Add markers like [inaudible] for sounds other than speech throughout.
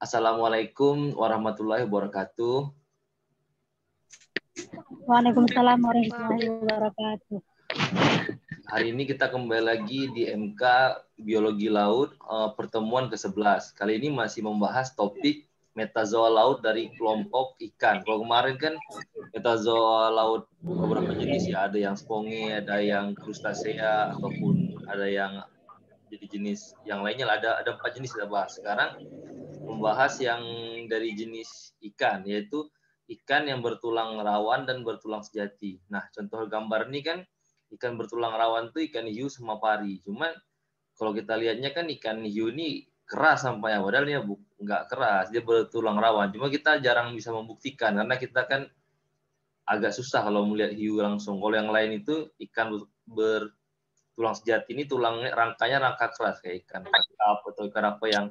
Assalamualaikum warahmatullahi wabarakatuh. Waalaikumsalam warahmatullahi wabarakatuh. Hari ini kita kembali lagi di MK Biologi Laut uh, pertemuan ke-11. Kali ini masih membahas topik metazoa laut dari kelompok ikan. Kalau kemarin kan metazoa laut beberapa jenis ya, ada yang sponge, ada yang crustacea ataupun ada yang jadi jenis yang lainnya ada ada empat jenis kita bahas. Sekarang membahas yang dari jenis ikan yaitu ikan yang bertulang rawan dan bertulang sejati. Nah, contoh gambar ini kan ikan bertulang rawan itu ikan hiu sama pari. Cuman kalau kita lihatnya kan ikan hiu ini keras sampahnya, padahal dia nggak keras, dia bertulang rawan. Cuma kita jarang bisa membuktikan karena kita kan agak susah kalau melihat hiu langsung. Kalau yang lain itu ikan ber, tulang sejati ini tulangnya rangkanya rangka keras kayak ikan kakap atau ikan apa yang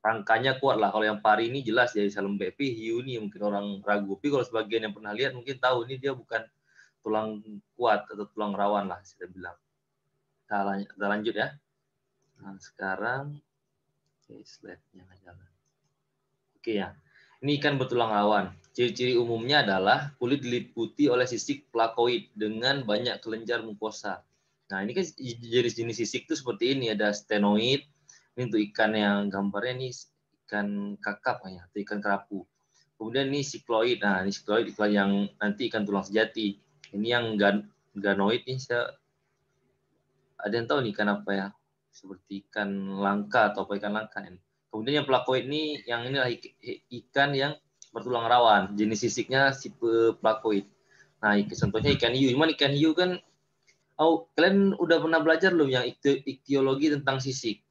rangkanya kuat lah. Kalau yang pari ini jelas jadi bisa lembek. Tapi hiu ini mungkin orang ragu. Tapi kalau sebagian yang pernah lihat mungkin tahu ini dia bukan tulang kuat atau tulang rawan lah saya bilang. Kita lanjut, kita lanjut ya. Nah, sekarang oke slide-nya jalan. Oke ya. Ini ikan bertulang rawan. Ciri-ciri umumnya adalah kulit diliputi oleh sisik plakoid dengan banyak kelenjar mukosa. Nah, ini kan jenis-jenis sisik itu seperti ini. Ada stenoid, ini untuk ikan yang gambarnya ini ikan kakap ya, atau ikan kerapu. Kemudian ini sikloid. Nah, ini sikloid ikan yang nanti ikan tulang sejati. Ini yang gan ganoid nih saya ada yang tahu nih ikan apa ya? Seperti ikan langka atau apa ikan langka ini. Kemudian yang plakoid ini yang ini ikan yang bertulang rawan. Jenis sisiknya tipe plakoid. Nah, contohnya ikan hiu. Cuman ikan hiu kan Oh, kalian udah pernah belajar belum yang iktiologi tentang sisik?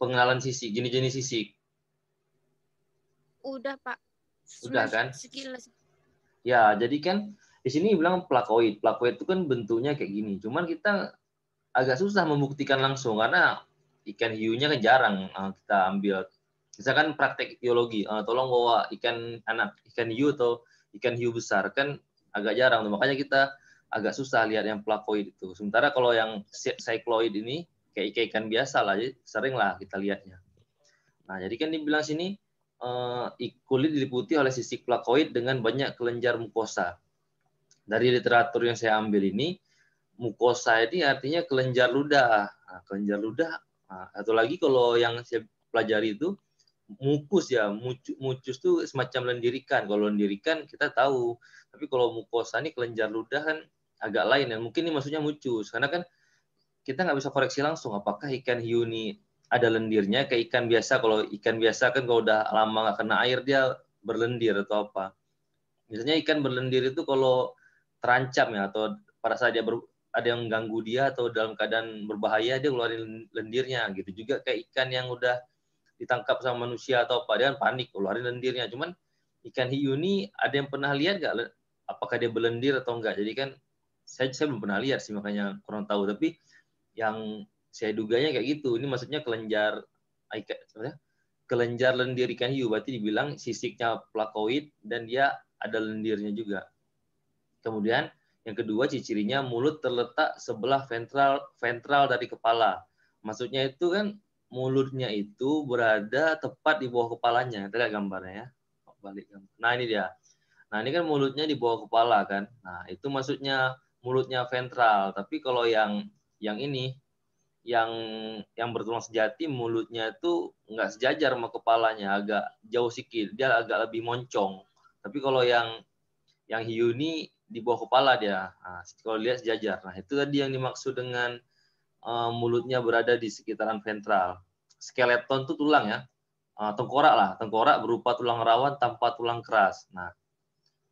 Pengenalan sisik, jenis-jenis sisik. Udah, Pak. Udah kan? Sekilas. Ya, jadi kan di sini bilang plakoid. Plakoid itu kan bentuknya kayak gini. Cuman kita agak susah membuktikan langsung karena ikan hiunya kan jarang uh, kita ambil. Misalkan praktek iktiologi, uh, tolong bawa ikan anak ikan hiu atau ikan hiu besar kan agak jarang. Makanya kita agak susah lihat yang plakoid itu. Sementara kalau yang cycloid ini kayak ikan biasa lah, sering lah kita lihatnya. Nah, jadi kan dibilang sini uh, kulit diliputi oleh sisik plakoid dengan banyak kelenjar mukosa. Dari literatur yang saya ambil ini, mukosa ini artinya kelenjar ludah. Nah, kelenjar ludah, nah, atau lagi kalau yang saya pelajari itu mukus ya, mucus, mucus itu semacam lendirikan. Kalau lendirikan kita tahu, tapi kalau mukosa ini kelenjar ludah kan agak lain dan mungkin ini maksudnya mucus karena kan kita nggak bisa koreksi langsung apakah ikan hiu ini ada lendirnya kayak ikan biasa. Kalau ikan biasa kan kalau udah lama nggak kena air dia berlendir atau apa. Misalnya ikan berlendir itu kalau terancam ya atau pada saat dia ber, ada yang ganggu dia atau dalam keadaan berbahaya dia keluarin lendirnya gitu. Juga kayak ikan yang udah ditangkap sama manusia atau apa dia kan panik keluarin lendirnya. Cuman ikan hiu ini ada yang pernah lihat nggak? Apakah dia berlendir atau enggak jadi kan saya saya belum pernah lihat sih makanya kurang tahu. Tapi yang saya duganya kayak gitu. Ini maksudnya kelenjar kelenjar lendir ikan hiu berarti dibilang sisiknya plakoid dan dia ada lendirnya juga. Kemudian yang kedua ciri-cirinya mulut terletak sebelah ventral ventral dari kepala. Maksudnya itu kan mulutnya itu berada tepat di bawah kepalanya. Lihat gambarnya ya. Balik nah ini dia. Nah ini kan mulutnya di bawah kepala kan. Nah itu maksudnya mulutnya ventral. Tapi kalau yang yang ini yang yang bertulang sejati mulutnya itu nggak sejajar sama kepalanya, agak jauh sedikit. Dia agak lebih moncong. Tapi kalau yang yang hiu ini di bawah kepala dia. Nah, kalau lihat sejajar. Nah, itu tadi yang dimaksud dengan uh, mulutnya berada di sekitaran ventral. Skeleton itu tulang ya. Uh, tengkorak lah, tengkorak berupa tulang rawan tanpa tulang keras. Nah,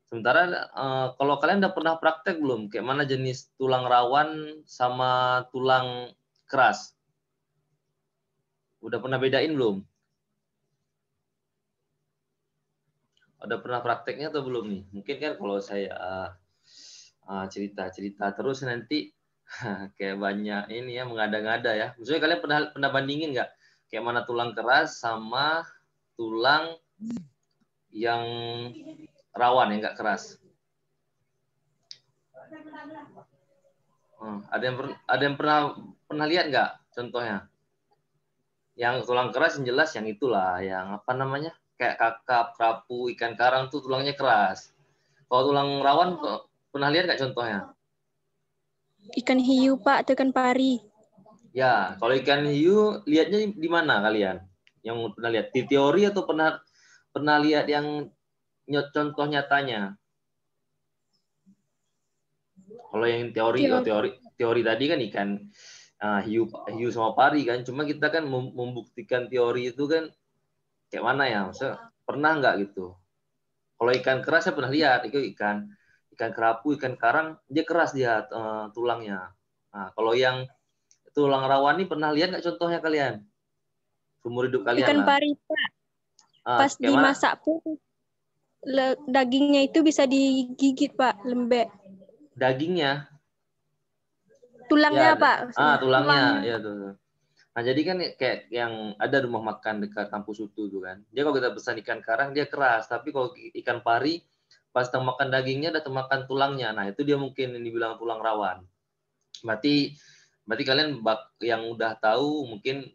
Sementara uh, kalau kalian udah pernah praktek belum, kayak mana jenis tulang rawan sama tulang keras? Udah pernah bedain belum? Udah pernah prakteknya atau belum nih? Mungkin kan kalau saya uh, cerita-cerita terus nanti [laughs] kayak banyak ini ya mengada-ngada ya. Maksudnya kalian pernah pernah bandingin nggak kayak mana tulang keras sama tulang yang rawan yang nggak keras. Hmm, ada yang ada yang pernah pernah lihat nggak contohnya? yang tulang keras yang jelas yang itulah yang apa namanya? Kayak kakap kerapu ikan karang tuh tulangnya keras. Kalau tulang rawan pernah lihat nggak contohnya? Ikan hiu pak atau ikan pari? Ya kalau ikan hiu lihatnya di mana kalian? Yang pernah lihat? Di teori atau pernah pernah lihat yang contoh nyatanya. Kalau yang teori teori teori, teori tadi kan ikan uh, hiu hiu sama pari kan. Cuma kita kan membuktikan teori itu kan kayak mana ya? Maksudnya pernah nggak gitu? Kalau ikan keras saya pernah lihat itu ikan ikan kerapu ikan karang dia keras dia uh, tulangnya. Nah kalau yang tulang rawan ini pernah lihat nggak contohnya kalian? Seumur hidup kalian ikan lah. pari pak. Ah, pas dimasak pun dagingnya itu bisa digigit pak lembek. Dagingnya? Tulangnya ya, pak ah tulangnya. ya tuh nah jadi kan kayak yang ada rumah makan dekat kampus itu tuh kan. Dia kalau kita pesan ikan karang dia keras. Tapi kalau ikan pari pas makan dagingnya ada makan tulangnya. Nah itu dia mungkin yang dibilang tulang rawan. Berarti berarti kalian bak, yang udah tahu mungkin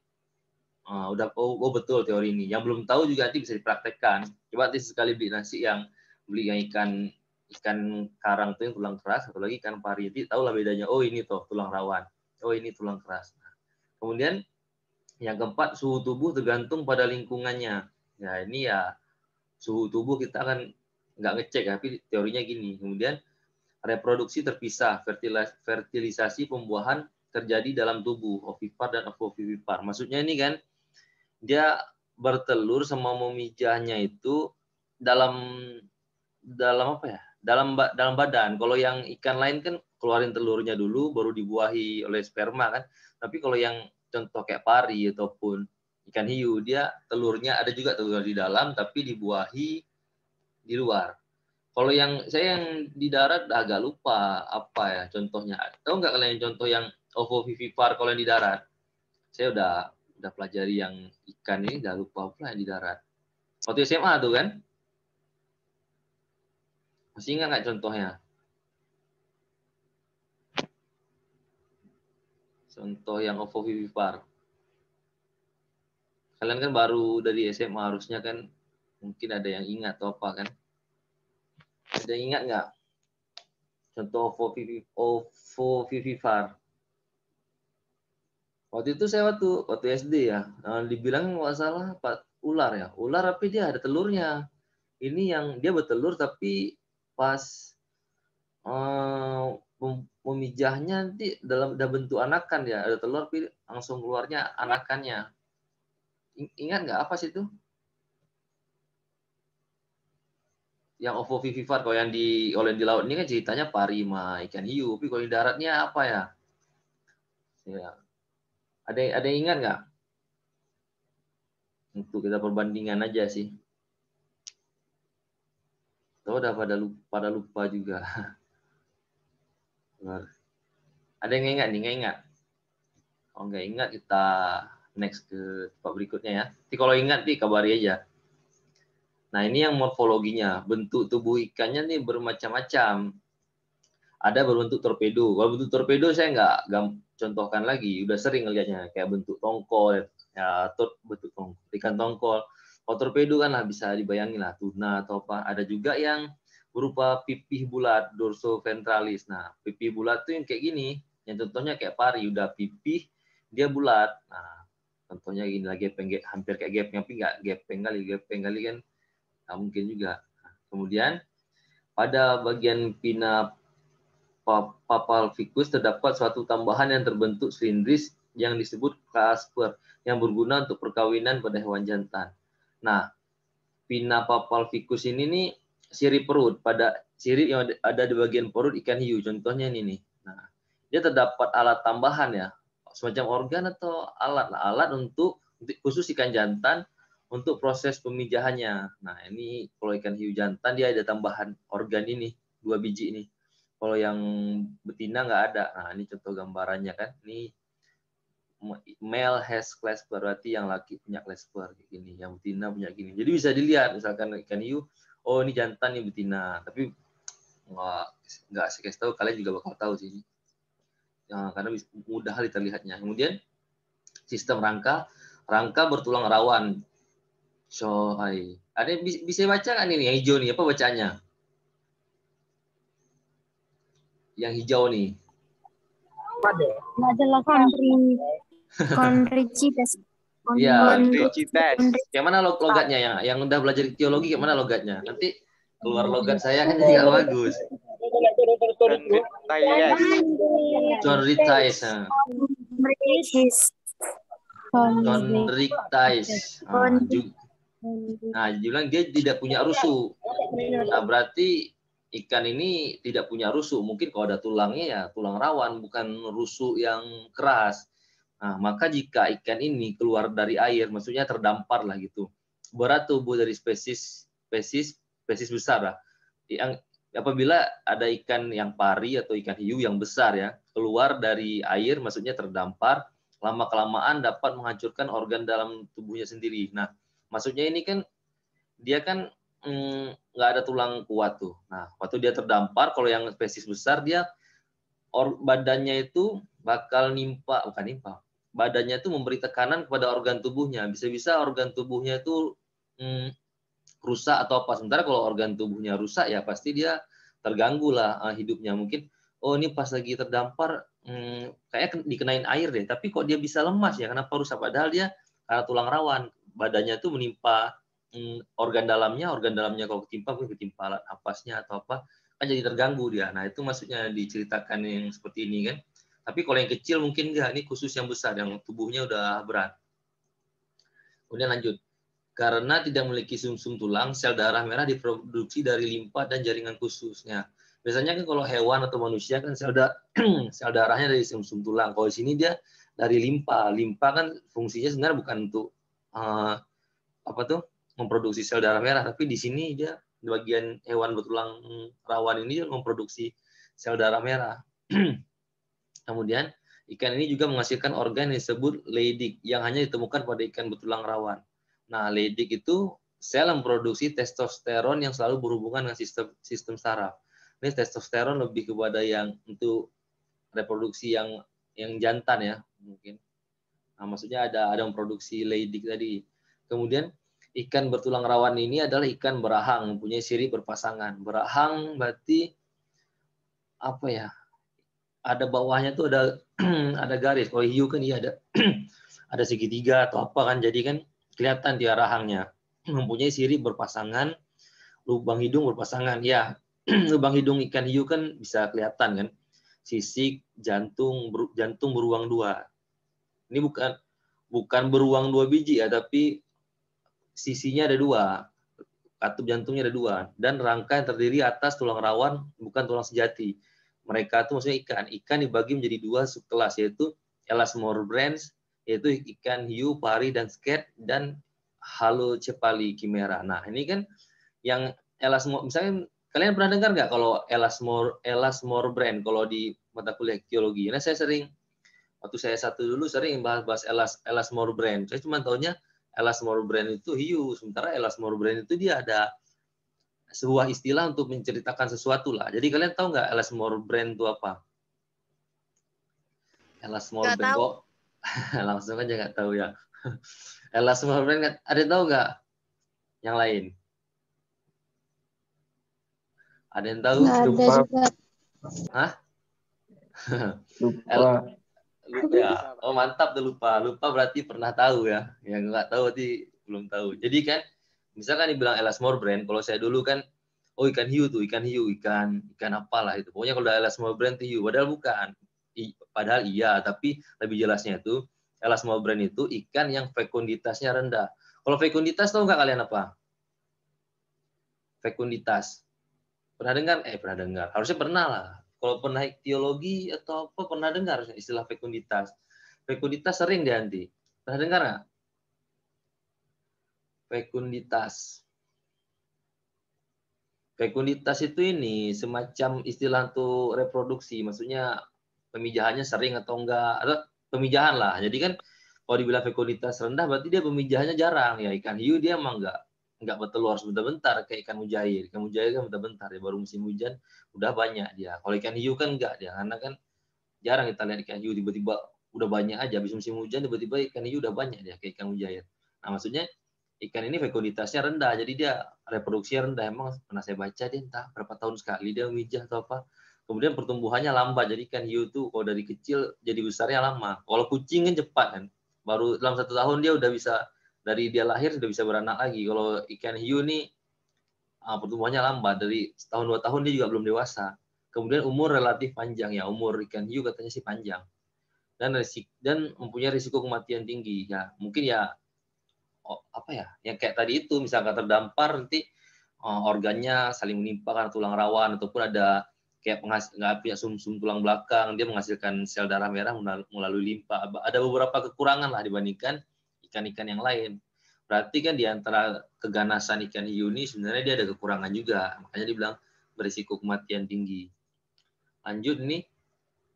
uh, udah oh, oh betul teori ini. Yang belum tahu juga nanti bisa dipraktekkan coba nanti sekali beli nasi yang beli yang ikan ikan karang itu yang tulang keras, atau lagi ikan pari. Jadi tahulah bedanya. Oh ini tuh tulang rawan. Oh ini tulang keras. Nah, kemudian yang keempat suhu tubuh tergantung pada lingkungannya. Ya ini ya suhu tubuh kita akan nggak ngecek, tapi teorinya gini. Kemudian reproduksi terpisah, fertilisasi pembuahan terjadi dalam tubuh ovipar dan ovovivipar. Maksudnya ini kan dia bertelur sama memijahnya itu dalam dalam apa ya? dalam dalam badan. Kalau yang ikan lain kan keluarin telurnya dulu baru dibuahi oleh sperma kan. Tapi kalau yang contoh kayak pari ataupun ikan hiu dia telurnya ada juga telur di dalam tapi dibuahi di luar. Kalau yang saya yang di darat agak lupa apa ya contohnya. Tahu nggak kalian contoh yang ovovivipar kalau yang di darat? Saya udah udah pelajari yang ikan ini udah lupa pula yang di darat. Waktu SMA tuh kan, masih ingat nggak contohnya? Contoh yang ovovivipar. Kalian kan baru dari SMA harusnya kan mungkin ada yang ingat atau apa kan? Ada yang ingat nggak? Contoh ovovivipar. Waktu itu saya waktu waktu SD ya, eh, dibilang nggak salah pak ular ya, ular tapi dia ada telurnya. Ini yang dia bertelur tapi pas uh, memijahnya nanti dalam dalam bentuk anakan ya. Ada telur tapi langsung keluarnya anakannya. Ingat nggak apa sih itu? Yang ovovivipar kalau yang di oleh di laut ini kan ceritanya parima ikan hiu. Tapi kalau di daratnya apa ya? Ya ada ada yang ingat nggak untuk kita perbandingan aja sih Tahu udah pada lupa, pada lupa juga. [laughs] Ada yang ingat nih, nggak ingat? Kalau nggak ingat kita next ke tempat berikutnya ya. Tapi kalau ingat nih kabari aja. Nah ini yang morfologinya. Bentuk tubuh ikannya nih bermacam-macam. Ada berbentuk torpedo. Kalau bentuk torpedo saya nggak contohkan lagi. Udah sering ngeliatnya kayak bentuk tongkol, ya bentuk tongkol, ikan tongkol. Kalau torpedo kan lah bisa dibayangin lah tuna atau apa. Ada juga yang berupa pipih bulat dorso ventralis. Nah, pipih bulat tuh yang kayak gini. Yang contohnya kayak pari, udah pipih, dia bulat. Nah, contohnya gini lagi hampir kayak gepeng, tapi nggak gepeng kali, gepeng kali kan nah, mungkin juga. Nah, kemudian pada bagian pina papal ficus terdapat suatu tambahan yang terbentuk silindris yang disebut kasper yang berguna untuk perkawinan pada hewan jantan. Nah, Pina papalficus ini nih sirip perut pada sirip yang ada di bagian perut ikan hiu. Contohnya ini nih. Nah, dia terdapat alat tambahan ya, semacam organ atau alat lah, alat untuk khusus ikan jantan untuk proses pemijahannya. Nah, ini kalau ikan hiu jantan dia ada tambahan organ ini, dua biji ini. Kalau yang betina nggak ada. Nah, ini contoh gambarannya kan. Ini male has clasper berarti yang laki punya clasper kayak gini, yang betina punya gini. Jadi bisa dilihat misalkan ikan hiu, oh ini jantan ini betina, tapi nggak nggak saya kasih tahu kalian juga bakal tahu sih. Ya, karena mudah terlihatnya. Kemudian sistem rangka Rangka bertulang rawan. So, hai. Ada bisa baca kan ini yang hijau nih? Apa bacanya? Yang hijau nih. Nggak jelas. [laughs] Konricites. Iya. Yang mana logatnya ya? Yang udah belajar teologi, yang mana logatnya? Nanti keluar logat saya kan jadi bagus. John Ritais. John Ritais. Nah, bilang dia tidak punya rusuk. Nah, berarti ikan ini tidak punya rusuk. Mungkin kalau ada tulangnya ya tulang rawan, bukan rusuk yang keras. Nah, maka jika ikan ini keluar dari air, maksudnya terdampar lah gitu. Berat tubuh dari spesies spesies spesies besar lah. Yang apabila ada ikan yang pari atau ikan hiu yang besar ya, keluar dari air maksudnya terdampar, lama kelamaan dapat menghancurkan organ dalam tubuhnya sendiri. Nah, maksudnya ini kan dia kan nggak mm, ada tulang kuat tuh. Nah, waktu dia terdampar, kalau yang spesies besar dia or, badannya itu bakal nimpa, bukan nimpa, badannya itu memberi tekanan kepada organ tubuhnya. Bisa-bisa organ tubuhnya itu mm, rusak atau apa. Sementara kalau organ tubuhnya rusak ya pasti dia terganggu lah uh, hidupnya. Mungkin oh ini pas lagi terdampar hmm, kayak dikenain air deh. Tapi kok dia bisa lemas ya? Kenapa rusak? Padahal dia karena tulang rawan badannya tuh menimpa hmm, organ dalamnya, organ dalamnya kalau ketimpa mungkin ketimpa alat napasnya atau apa, kan jadi terganggu dia. Nah, itu maksudnya diceritakan yang seperti ini kan. Tapi kalau yang kecil mungkin enggak, ini khusus yang besar yang tubuhnya udah berat. Kemudian lanjut. Karena tidak memiliki sumsum -sum tulang, sel darah merah diproduksi dari limpa dan jaringan khususnya. Biasanya kan kalau hewan atau manusia kan sel, da [clears throat] sel darahnya dari sumsum -sum tulang. Kalau di sini dia dari limpa. Limpa kan fungsinya sebenarnya bukan untuk uh, apa tuh memproduksi sel darah merah, tapi di sini dia di bagian hewan bertulang rawan ini memproduksi sel darah merah. [clears throat] Kemudian ikan ini juga menghasilkan organ yang disebut Leydig yang hanya ditemukan pada ikan bertulang rawan. Nah, Leydig itu sel yang memproduksi testosteron yang selalu berhubungan dengan sistem sistem saraf. Ini testosteron lebih kepada yang untuk reproduksi yang yang jantan ya mungkin. Nah, maksudnya ada ada memproduksi Leydig tadi. Kemudian ikan bertulang rawan ini adalah ikan berahang, mempunyai siri berpasangan. Berahang berarti apa ya? Ada bawahnya tuh ada [clears throat] ada garis. Kalau hiu kan iya ada [clears throat] ada segitiga atau apa kan. Jadi kan kelihatan dia rahangnya. [clears throat] Mempunyai siri berpasangan, lubang hidung berpasangan. Ya, lubang hidung ikan hiu kan bisa kelihatan kan. Sisik, jantung, ber, jantung beruang dua. Ini bukan bukan beruang dua biji ya, tapi sisinya ada dua. Katup jantungnya ada dua. Dan rangka yang terdiri atas tulang rawan, bukan tulang sejati. Mereka itu maksudnya ikan. Ikan dibagi menjadi dua subkelas, yaitu Elasmorbranch, yaitu ikan hiu, pari, dan sket, dan halocepali chimera. Nah, ini kan yang elasmor, misalnya kalian pernah dengar nggak kalau elasmor brand kalau di mata kuliah geologi? Nah, saya sering waktu saya satu dulu sering bahas-bahas elas elasmor brand. Saya cuma tahunya elasmor brand itu hiu, sementara elasmor brand itu dia ada sebuah istilah untuk menceritakan sesuatu lah. Jadi kalian tahu nggak elasmor brand itu apa? Elasmor brand kok [laughs] langsung aja nggak tahu ya. [laughs] Elasmor brand ada tahu nggak? Yang lain? Ada yang tahu? Lupa. Hah? [laughs] Lupa. Lupa ya. [laughs] Oh mantap tuh lupa. Lupa berarti pernah tahu ya. Yang nggak tahu berarti belum tahu. Jadi kan misalkan dibilang Elasmore brand, kalau saya dulu kan oh ikan hiu tuh, ikan hiu, ikan ikan apalah itu. Pokoknya kalau udah Elasmore brand tuh hiu, padahal bukan. I, padahal iya, tapi lebih jelasnya itu Elasmore brand itu ikan yang fekunditasnya rendah. Kalau fekunditas tahu nggak kalian apa? Fekunditas. Pernah dengar? Eh pernah dengar. Harusnya pernah lah kalau pernah teologi atau apa pernah dengar istilah fekunditas? Fekunditas sering dia nanti. Pernah dengar nggak? Fekunditas. Fekunditas itu ini semacam istilah untuk reproduksi, maksudnya pemijahannya sering atau enggak, atau pemijahan lah. Jadi kan kalau dibilang fekunditas rendah berarti dia pemijahannya jarang ya ikan hiu dia emang enggak nggak bertelur harus bentar-bentar kayak ikan mujair. Ikan mujair kan bentar-bentar ya baru musim hujan udah banyak dia. Kalau ikan hiu kan enggak dia karena kan jarang kita lihat ikan hiu tiba-tiba udah banyak aja. Habis musim hujan tiba-tiba ikan hiu udah banyak dia kayak ikan mujair. Nah maksudnya ikan ini fekunitasnya rendah jadi dia reproduksi rendah. Emang pernah saya baca dia entah berapa tahun sekali dia mijah atau apa. Kemudian pertumbuhannya lambat jadi ikan hiu tuh kalau dari kecil jadi besarnya lama. Kalau kucing kan cepat kan baru dalam satu tahun dia udah bisa dari dia lahir sudah bisa beranak lagi. Kalau ikan hiu nih uh, pertumbuhannya lambat. Dari setahun dua tahun dia juga belum dewasa. Kemudian umur relatif panjang. Ya umur ikan hiu katanya sih panjang. Dan risik dan mempunyai risiko kematian tinggi. Ya mungkin ya oh, apa ya yang kayak tadi itu. Misalkan terdampar nanti uh, organnya saling menimpa karena tulang rawan. Ataupun ada kayak penghasil nggak punya sum-sum tulang belakang. Dia menghasilkan sel darah merah melalui limpa. Ada beberapa kekurangan lah dibandingkan ikan-ikan yang lain berarti kan di antara keganasan ikan hiu ini sebenarnya dia ada kekurangan juga makanya dibilang berisiko kematian tinggi lanjut nih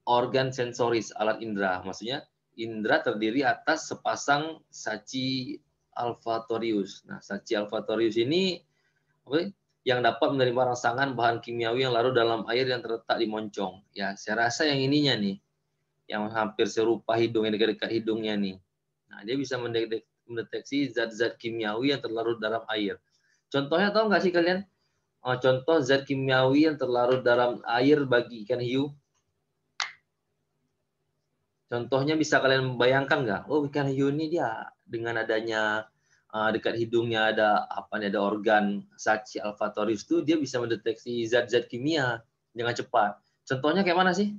organ sensoris alat indera maksudnya indera terdiri atas sepasang saci alfatorius. Nah, saci alfatorius ini apa, yang dapat menerima rangsangan bahan kimiawi yang larut dalam air yang terletak di moncong. Ya, saya rasa yang ininya nih, yang hampir serupa hidung yang dekat-dekat hidungnya nih. Nah, dia bisa mendeteksi zat-zat kimiawi yang terlarut dalam air. Contohnya tahu nggak sih kalian? Oh, contoh zat kimiawi yang terlarut dalam air bagi ikan hiu. Contohnya bisa kalian bayangkan nggak? Oh ikan hiu ini dia dengan adanya uh, dekat hidungnya ada apa nih ada organ saci alfatorius itu dia bisa mendeteksi zat-zat kimia dengan cepat. Contohnya kayak mana sih?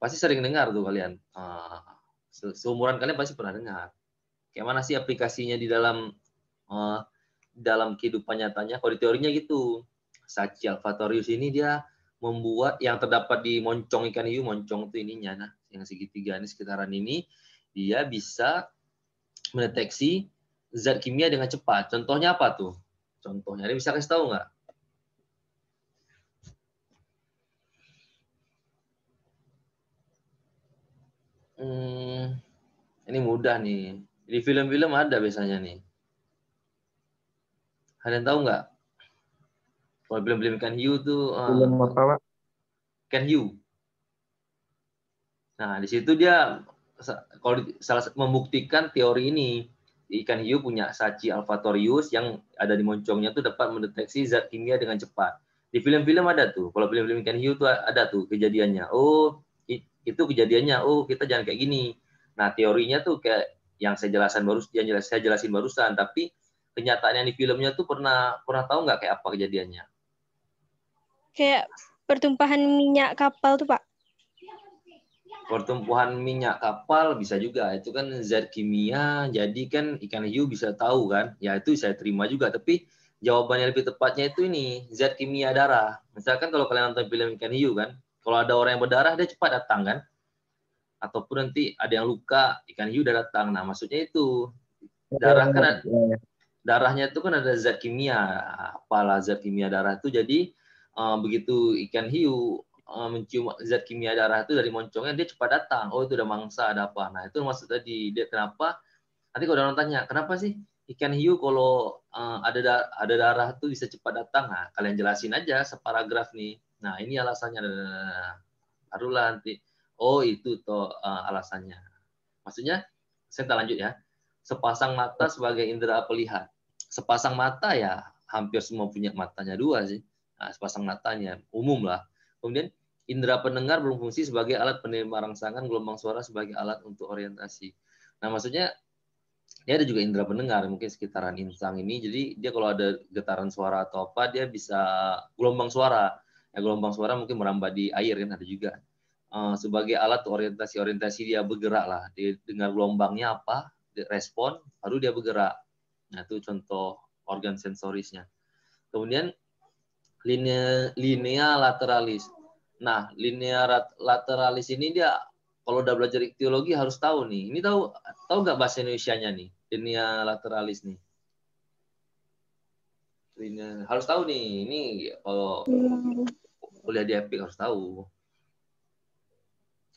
Pasti sering dengar tuh kalian. Uh, seumuran kalian pasti pernah dengar. Kayak mana sih aplikasinya di dalam uh, dalam kehidupan nyatanya? Kalau di teorinya gitu. Saci alfatorius ini dia membuat yang terdapat di moncong ikan hiu, moncong itu ininya, nah yang segitiga ini sekitaran ini, dia bisa mendeteksi zat kimia dengan cepat. Contohnya apa tuh? Contohnya, ini bisa kasih tahu nggak? Hmm, ini mudah nih. Di film-film ada biasanya nih. Yang tahu nggak? Kalau film-film ikan hiu tuh uh, film apa pak? Hiu. Nah di situ dia kalau salah membuktikan teori ini ikan hiu punya saci alfatorius yang ada di moncongnya tuh dapat mendeteksi zat kimia dengan cepat. Di film-film ada tuh. Kalau film-film ikan hiu tuh ada tuh kejadiannya. Oh itu kejadiannya. Oh kita jangan kayak gini. Nah teorinya tuh kayak yang saya jelasin baru yang jelas saya jelasin barusan. Tapi kenyataan yang di filmnya tuh pernah pernah tahu nggak kayak apa kejadiannya? Kayak pertumpahan minyak kapal tuh, Pak. Pertumbuhan minyak kapal bisa juga. Itu kan zat kimia, jadi kan ikan hiu bisa tahu kan. Ya itu saya terima juga. Tapi jawabannya lebih tepatnya itu ini, zat kimia darah. Misalkan kalau kalian nonton film ikan hiu kan, kalau ada orang yang berdarah, dia cepat datang kan. Ataupun nanti ada yang luka, ikan hiu udah datang. Nah maksudnya itu, darah kan ada, darahnya itu kan ada zat kimia. Apalah zat kimia darah itu. Jadi uh, begitu ikan hiu uh, mencium zat kimia darah itu dari moncongnya dia cepat datang oh itu udah mangsa ada apa nah itu maksud tadi dia kenapa nanti kalau orang tanya kenapa sih ikan hiu kalau uh, ada da ada darah itu bisa cepat datang nah kalian jelasin aja separagraf nih nah ini alasannya. Barulah nanti. Oh itu toh uh, alasannya. Maksudnya saya tak lanjut ya. Sepasang mata sebagai indera pelihat. Sepasang mata ya hampir semua punya matanya dua sih. Nah, sepasang matanya umum lah. Kemudian indera pendengar berfungsi sebagai alat penerima rangsangan gelombang suara sebagai alat untuk orientasi. Nah maksudnya dia ada juga indera pendengar mungkin sekitaran insang ini. Jadi dia kalau ada getaran suara atau apa dia bisa gelombang suara ya gelombang suara mungkin merambat di air kan ada juga uh, sebagai alat orientasi orientasi dia bergerak lah dia dengar gelombangnya apa respon baru dia bergerak nah itu contoh organ sensorisnya kemudian linea linea lateralis. Nah, linea lateralis ini dia kalau udah belajar teologi harus tahu nih. Ini tahu tahu nggak bahasa Indonesia-nya nih? Linea lateralis nih. Linea harus tahu nih. Ini kalau kuliah di Epic harus tahu.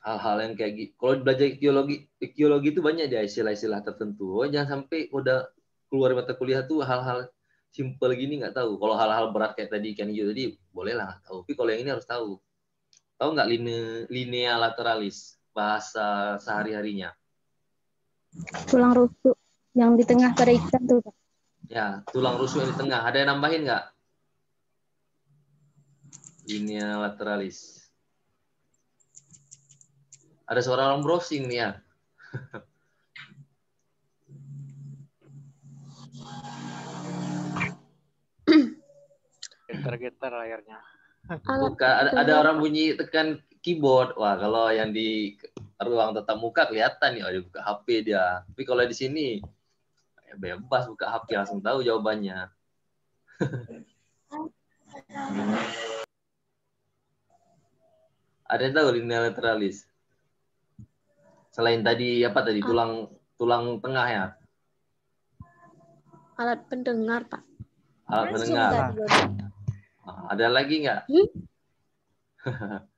Hal-hal yang kayak gitu. Kalau belajar teologi, teologi itu banyak dia istilah-istilah tertentu. Oh, jangan sampai udah keluar mata kuliah tuh hal-hal simple gini nggak tahu. Kalau hal-hal berat kayak tadi ikan hijau tadi boleh lah nggak tahu. Tapi kalau yang ini harus tahu. Tahu nggak line, linea lateralis? bahasa sehari-harinya? Tulang rusuk yang di tengah pada ikan tuh, Pak. Ya, tulang rusuk yang di tengah. Ada yang nambahin nggak? Linea lateralis. Ada suara orang browsing nih ya. Getar-getar layarnya. Buka, ada, ada orang bunyi tekan keyboard. Wah, kalau yang di ruang tetap muka kelihatan nih, oh, dia buka HP dia. Tapi kalau di sini ya bebas buka HP langsung tahu jawabannya. [laughs] ada yang tahu linear lateralis? Selain tadi apa tadi ah. tulang tulang tengah ya? Alat pendengar, Pak. Alat pendengar. Ah, ada lagi nggak? Hmm? [laughs]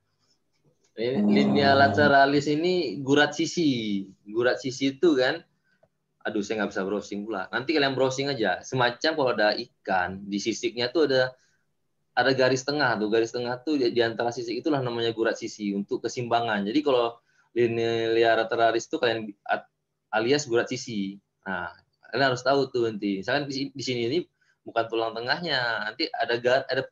Linea lateralis ini gurat sisi. Gurat sisi itu kan, aduh saya nggak bisa browsing pula. Nanti kalian browsing aja. Semacam kalau ada ikan, di sisiknya tuh ada ada garis tengah tuh. Garis tengah tuh di, antara sisik itulah namanya gurat sisi untuk kesimbangan. Jadi kalau linea lateralis itu kalian alias gurat sisi. Nah, kalian harus tahu tuh nanti. Misalkan di, sini ini bukan tulang tengahnya, nanti ada gar, ada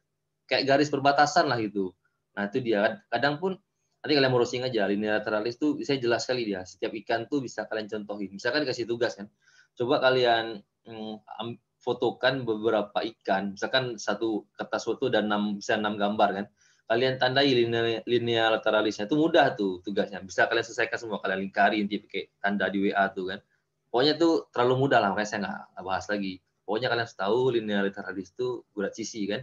kayak garis perbatasan lah gitu. Nah itu dia. Kadang pun nanti kalian browsing aja linear lateralis tuh saya jelas sekali dia. Setiap ikan tuh bisa kalian contohin. Misalkan dikasih tugas kan, coba kalian hmm, fotokan beberapa ikan. Misalkan satu kertas foto dan enam bisa enam gambar kan. Kalian tandai linear, linear lateralisnya itu mudah tuh tugasnya. Bisa kalian selesaikan semua. Kalian lingkari nanti pakai tanda di WA tuh kan. Pokoknya tuh terlalu mudah lah, makanya saya nggak bahas lagi. Pokoknya kalian harus tahu linear lateralis itu gurat sisi kan.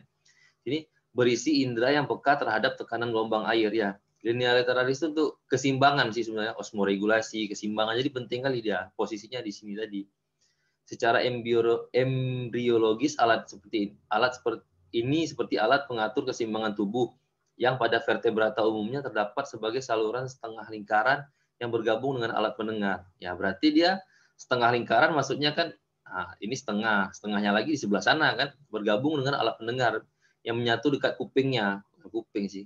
Ini berisi indera yang peka terhadap tekanan gelombang air ya. Linear lateralis itu untuk kesimbangan sih sebenarnya osmoregulasi, kesimbangan. Jadi penting kali dia posisinya di sini tadi. Secara embriologis alat seperti alat seperti ini seperti alat pengatur keseimbangan tubuh yang pada vertebrata umumnya terdapat sebagai saluran setengah lingkaran yang bergabung dengan alat pendengar. Ya, berarti dia setengah lingkaran maksudnya kan nah, ini setengah, setengahnya lagi di sebelah sana kan bergabung dengan alat pendengar yang menyatu dekat kupingnya, kuping sih,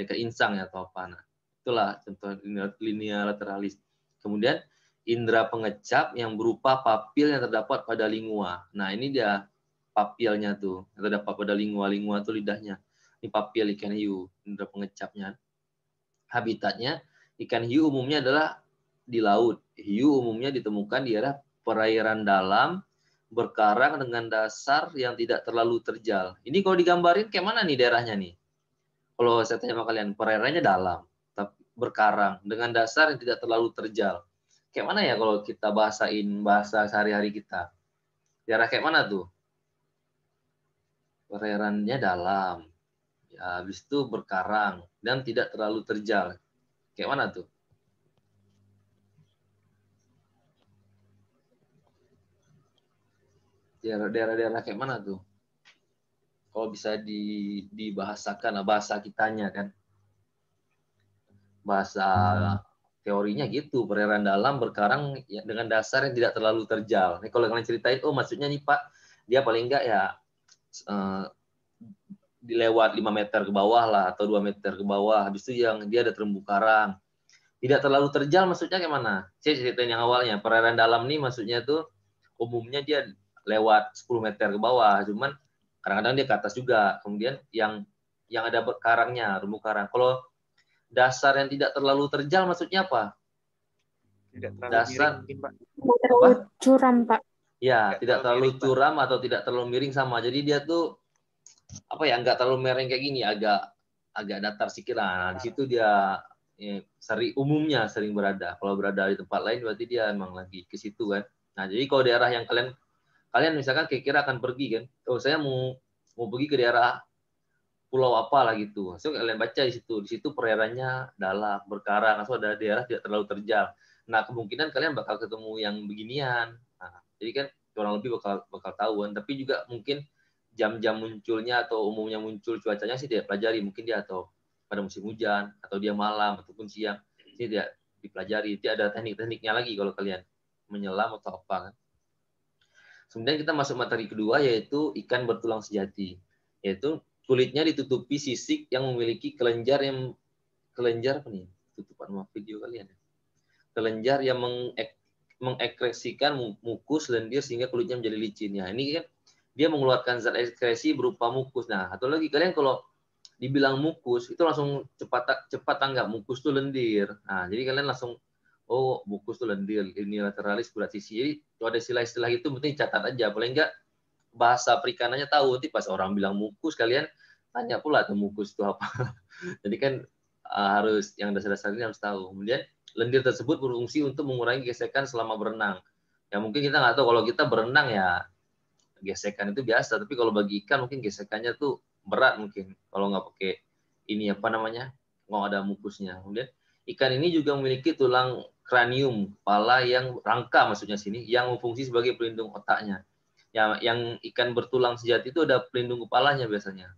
dekat insang ya atau apa. Nah, itulah contoh linear lateralis. Kemudian indera pengecap yang berupa papil yang terdapat pada lingua. Nah, ini dia papilnya tuh, yang terdapat pada lingua. Lingua itu lidahnya. Ini papil ikan hiu, indera pengecapnya. Habitatnya ikan hiu umumnya adalah di laut. Hiu umumnya ditemukan di daerah perairan dalam berkarang dengan dasar yang tidak terlalu terjal. Ini kalau digambarin kayak mana nih daerahnya nih? Kalau saya tanya sama kalian, perairannya dalam, tapi berkarang dengan dasar yang tidak terlalu terjal. Kayak mana ya kalau kita bahasain bahasa sehari-hari kita? Daerah kayak mana tuh? Perairannya dalam, ya habis itu berkarang dan tidak terlalu terjal. Kayak mana tuh? daerah-daerah kayak mana tuh? Kalau bisa di, dibahasakan, bahasa kitanya kan. Bahasa teorinya gitu, perairan dalam berkarang ya, dengan dasar yang tidak terlalu terjal. Nih kalau kalian ceritain, oh maksudnya nih Pak, dia paling enggak ya uh, dilewat 5 meter ke bawah lah atau 2 meter ke bawah. Habis itu yang dia ada terumbu karang. Tidak terlalu terjal maksudnya kayak mana? Saya ceritain yang awalnya, perairan dalam nih maksudnya tuh umumnya dia lewat 10 meter ke bawah, cuman kadang-kadang dia ke atas juga. Kemudian yang yang ada karangnya, rumbu karang. Kalau dasar yang tidak terlalu terjal maksudnya apa? Tidak terlalu dasar miring, Pak. Terlalu curam, Pak. Ya, tidak, tidak terlalu miring, curam Pak. atau tidak terlalu miring sama. Jadi dia tuh apa ya, nggak terlalu miring kayak gini, agak agak datar sedikit lah. Nah, di situ dia ya, sering umumnya sering berada. Kalau berada di tempat lain berarti dia emang lagi ke situ kan. Nah, jadi kalau daerah yang kalian kalian misalkan kira-kira akan pergi kan? Oh saya mau mau pergi ke daerah pulau apa lah gitu. So kalian baca di situ. Di situ perairannya dalam berkarang atau ada daerah tidak terlalu terjal. Nah kemungkinan kalian bakal ketemu yang beginian. Nah, jadi kan kurang lebih bakal bakal tahuan. Tapi juga mungkin jam-jam munculnya atau umumnya muncul cuacanya sih tidak pelajari mungkin dia atau pada musim hujan atau dia malam ataupun siang. Ini tidak dipelajari. Itu ada teknik-tekniknya lagi kalau kalian menyelam atau apa kan Kemudian kita masuk materi kedua yaitu ikan bertulang sejati, yaitu kulitnya ditutupi sisik yang memiliki kelenjar yang kelenjar apa nih? tutupan sama video kalian. Ya. Kelenjar yang mengek, mengekskresikan mukus lendir sehingga kulitnya menjadi licin. Ya, ini kan dia mengeluarkan zat ekskresi berupa mukus. Nah, atau lagi kalian kalau dibilang mukus itu langsung cepat cepat tanggap mukus itu lendir. Nah, jadi kalian langsung oh mukus itu lendir, ini lateralis berat sisi. Jadi kalau ada istilah-istilah itu penting catat aja. Paling enggak bahasa perikanannya tahu. Nanti pas orang bilang mukus kalian tanya pula tuh mukus itu apa. [laughs] jadi kan uh, harus yang dasar-dasar ini harus tahu. Kemudian lendir tersebut berfungsi untuk mengurangi gesekan selama berenang. Ya mungkin kita nggak tahu kalau kita berenang ya gesekan itu biasa tapi kalau bagi ikan mungkin gesekannya tuh berat mungkin kalau nggak pakai ini apa namanya nggak ada mukusnya kemudian ikan ini juga memiliki tulang kranium kepala yang rangka maksudnya sini yang berfungsi sebagai pelindung otaknya. Yang yang ikan bertulang sejati itu ada pelindung kepalanya biasanya.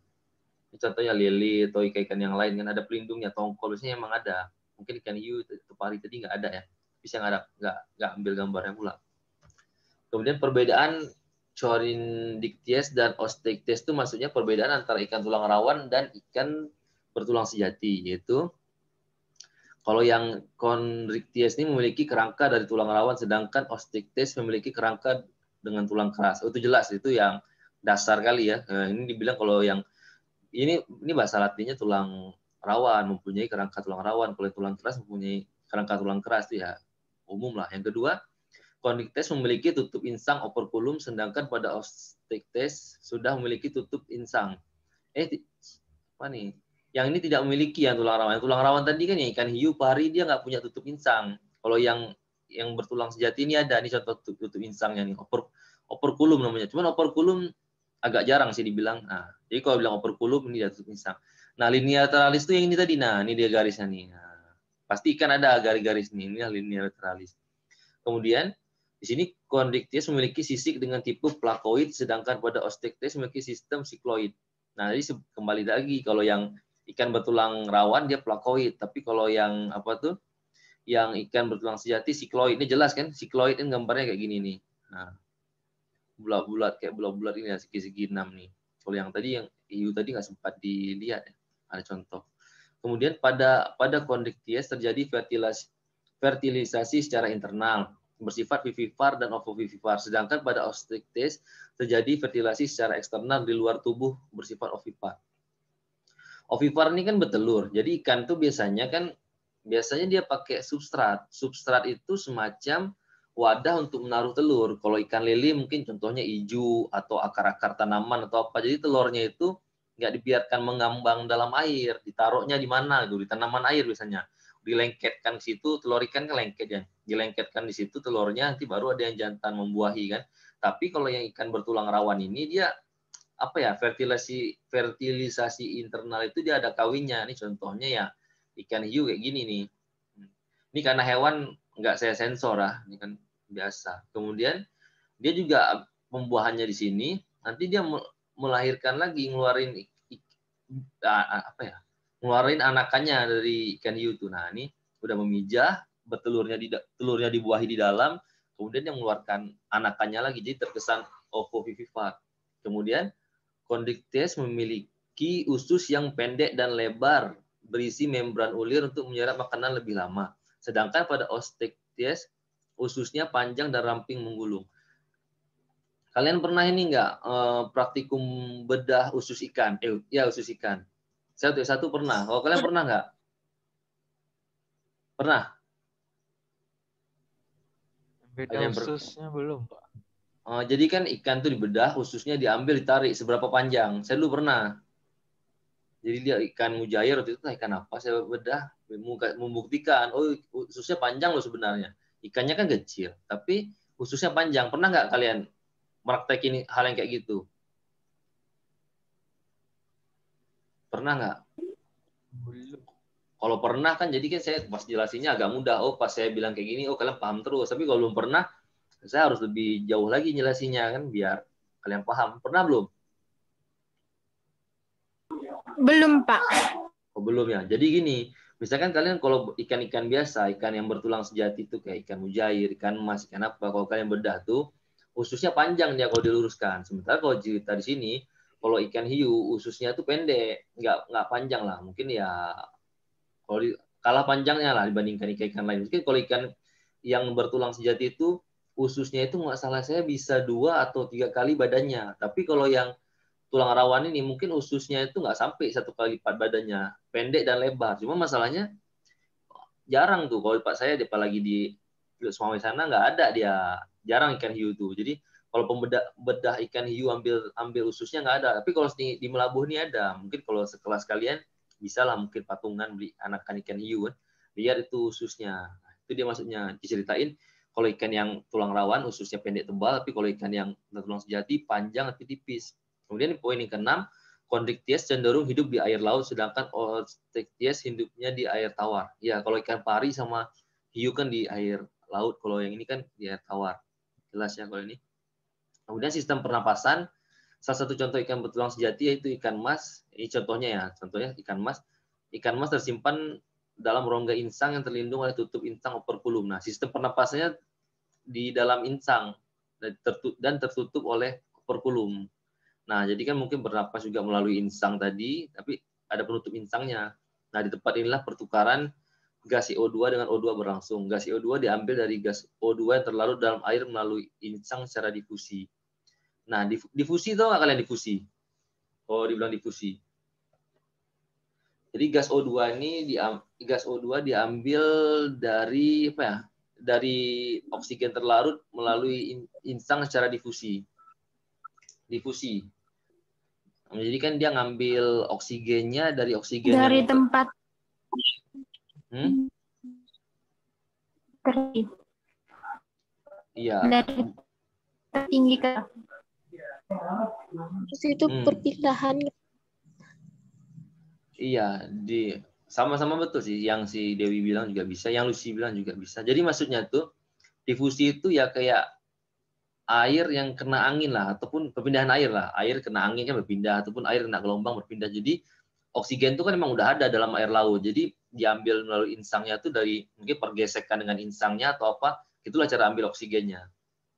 Contohnya lele atau ikan-ikan yang lain kan ada pelindungnya tongkol biasanya emang ada. Mungkin ikan hiu itu pari tadi nggak ada ya. Bisa nggak ada nggak nggak ambil gambarnya pula. Kemudian perbedaan Corindictes dan Osteichthyes itu maksudnya perbedaan antara ikan tulang rawan dan ikan bertulang sejati yaitu kalau yang Chondrichthyes ini memiliki kerangka dari tulang rawan sedangkan Osteichthyes memiliki kerangka dengan tulang keras. Oh, itu jelas itu yang dasar kali ya. Nah, ini dibilang kalau yang ini ini bahasa latinnya tulang rawan mempunyai kerangka tulang rawan, kalau tulang keras mempunyai kerangka tulang keras itu ya umum lah. Yang kedua, Chondrichthyes memiliki tutup insang operculum, sedangkan pada Osteichthyes sudah memiliki tutup insang. Eh, apa nih? Yang ini tidak memiliki yang tulang rawan. Yang tulang rawan tadi kan ya ikan hiu, pari dia nggak punya tutup insang. Kalau yang yang bertulang sejati ini ada, ini contoh tutup, tutup insangnya nih, oper, operculum namanya. Cuman operculum agak jarang sih dibilang. Nah, jadi kalau bilang operculum ini dia tutup insang. Nah, lineateralis itu yang ini tadi. Nah, ini dia garisnya nih. Nah, pasti ikan ada garis-garis nih. Ini lineateralis. Kemudian di sini Chondrichthyes memiliki sisik dengan tipe plakoid, sedangkan pada Osteichthyes memiliki sistem sikloid. Nah, jadi kembali lagi kalau yang ikan bertulang rawan dia plakoid, tapi kalau yang apa tuh? Yang ikan bertulang sejati sikloid. Ini jelas kan? Sikloid ini gambarnya kayak gini nih. Nah, bulat-bulat kayak bulat-bulat ini ya segi-segi enam nih. Kalau yang tadi yang hiu tadi nggak sempat dilihat ya. Ada contoh. Kemudian pada pada Chondrichthyes terjadi fertilisasi fertilisasi secara internal bersifat vivipar dan ovovivipar. Sedangkan pada Osteichthyes terjadi fertilasi secara eksternal di luar tubuh bersifat ovipar. Ovipar ini kan bertelur. Jadi ikan tuh biasanya kan biasanya dia pakai substrat. Substrat itu semacam wadah untuk menaruh telur. Kalau ikan lele mungkin contohnya iju atau akar-akar tanaman atau apa. Jadi telurnya itu nggak dibiarkan mengambang dalam air. Ditaruhnya di mana? Di tanaman air biasanya dilengketkan ke situ telur ikan kan lengket ya dilengketkan di situ telurnya nanti baru ada yang jantan membuahi kan tapi kalau yang ikan bertulang rawan ini dia apa ya fertilisasi fertilisasi internal itu dia ada kawinnya ini contohnya ya ikan hiu kayak gini nih ini karena hewan nggak saya sensor ah ini kan biasa kemudian dia juga pembuahannya di sini nanti dia melahirkan lagi ngeluarin apa ya ngeluarin anakannya dari ikan hiu tuh. Nah, ini udah memijah, bertelurnya di telurnya dibuahi di dalam, kemudian yang mengeluarkan anakannya lagi jadi terkesan ovovivipar. Kemudian Chondrichthyes memiliki usus yang pendek dan lebar berisi membran ulir untuk menyerap makanan lebih lama. Sedangkan pada Osteichthyes ususnya panjang dan ramping menggulung. Kalian pernah ini enggak eh, praktikum bedah usus ikan? Eh, ya usus ikan. Satu satu pernah. Oh kalian pernah nggak? Pernah? Beda ususnya belum, Pak. Oh, jadi kan ikan tuh dibedah, ususnya diambil, ditarik seberapa panjang. Saya dulu pernah. Jadi dia ikan mujair itu ikan apa? Saya bedah, membuktikan, oh ususnya panjang loh sebenarnya. Ikannya kan kecil, tapi ususnya panjang. Pernah nggak kalian ini hal yang kayak gitu? Pernah nggak? Kalau pernah kan jadi kan saya pas jelasinnya agak mudah. Oh pas saya bilang kayak gini, oh kalian paham terus. Tapi kalau belum pernah, saya harus lebih jauh lagi jelasinnya kan biar kalian paham. Pernah belum? Belum Pak. Oh belum ya. Jadi gini, misalkan kalian kalau ikan-ikan biasa, ikan yang bertulang sejati itu kayak ikan mujair, ikan emas, ikan apa, kalau kalian bedah tuh ususnya panjang dia kalau diluruskan. Sementara kalau cerita di sini, kalau ikan hiu ususnya itu pendek, nggak nggak panjang lah. Mungkin ya kalau di, kalah panjangnya lah dibandingkan ikan-ikan lain. Mungkin kalau ikan yang bertulang sejati itu ususnya itu nggak salah saya bisa dua atau tiga kali badannya. Tapi kalau yang tulang rawan ini mungkin ususnya itu nggak sampai satu kali lipat badannya, pendek dan lebar. Cuma masalahnya jarang tuh kalau pak saya apalagi di Sumawe sana nggak ada dia jarang ikan hiu tuh. Jadi kalau pembedah bedah ikan hiu ambil ambil ususnya nggak ada. Tapi kalau di, di Melabuh ini ada. Mungkin kalau sekelas kalian bisa lah mungkin patungan beli anakan ikan hiu kan lihat itu ususnya itu dia maksudnya diceritain kalau ikan yang tulang rawan ususnya pendek tebal tapi kalau ikan yang tulang sejati panjang tapi tipis kemudian poin yang keenam kondriktias cenderung hidup di air laut sedangkan Ostrictias hidupnya di air tawar ya kalau ikan pari sama hiu kan di air laut kalau yang ini kan di air tawar jelas ya kalau ini kemudian sistem pernapasan salah satu contoh ikan betulang sejati yaitu ikan mas. Ini contohnya ya, contohnya ikan mas. Ikan mas tersimpan dalam rongga insang yang terlindung oleh tutup insang operculum. Nah, sistem pernapasannya di dalam insang dan tertutup oleh operculum. Nah, jadi kan mungkin bernapas juga melalui insang tadi, tapi ada penutup insangnya. Nah, di tempat inilah pertukaran gas CO2 dengan O2 berlangsung. Gas CO2 diambil dari gas O2 yang terlarut dalam air melalui insang secara difusi. Nah, difusi itu nggak kalian difusi? Oh, dibilang difusi. Jadi gas O2 ini di gas O2 diambil dari apa ya? Dari oksigen terlarut melalui insang secara difusi. Difusi. Jadi kan dia ngambil oksigennya dari oksigen dari yang... tempat hmm? Iya. Dari tinggi ke Terus itu hmm. perpindahan. Iya, di sama-sama betul sih. Yang si Dewi bilang juga bisa, yang Lucy bilang juga bisa. Jadi maksudnya tuh difusi itu ya kayak air yang kena angin lah, ataupun perpindahan air lah. Air kena angin kan berpindah, ataupun air kena gelombang berpindah. Jadi oksigen itu kan memang udah ada dalam air laut. Jadi diambil melalui insangnya tuh dari mungkin pergesekan dengan insangnya atau apa, itulah cara ambil oksigennya.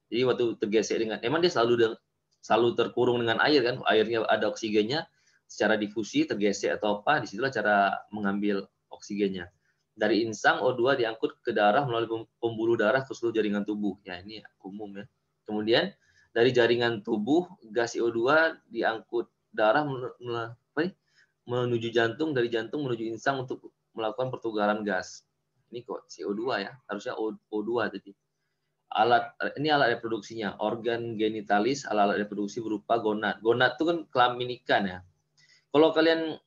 Jadi waktu tergesek dengan, emang dia selalu selalu terkurung dengan air kan, airnya ada oksigennya, secara difusi tergesek atau apa, di situlah cara mengambil oksigennya. Dari insang O2 diangkut ke darah melalui pembuluh darah ke seluruh jaringan tubuh. Ya ini umum ya. Kemudian dari jaringan tubuh gas CO2 diangkut darah menuju jantung, dari jantung menuju insang untuk melakukan pertukaran gas. Ini kok CO2 ya, harusnya O2 tadi alat ini alat reproduksinya organ genitalis alat-alat reproduksi berupa gonad gonad itu kan kelamin ikan ya kalau kalian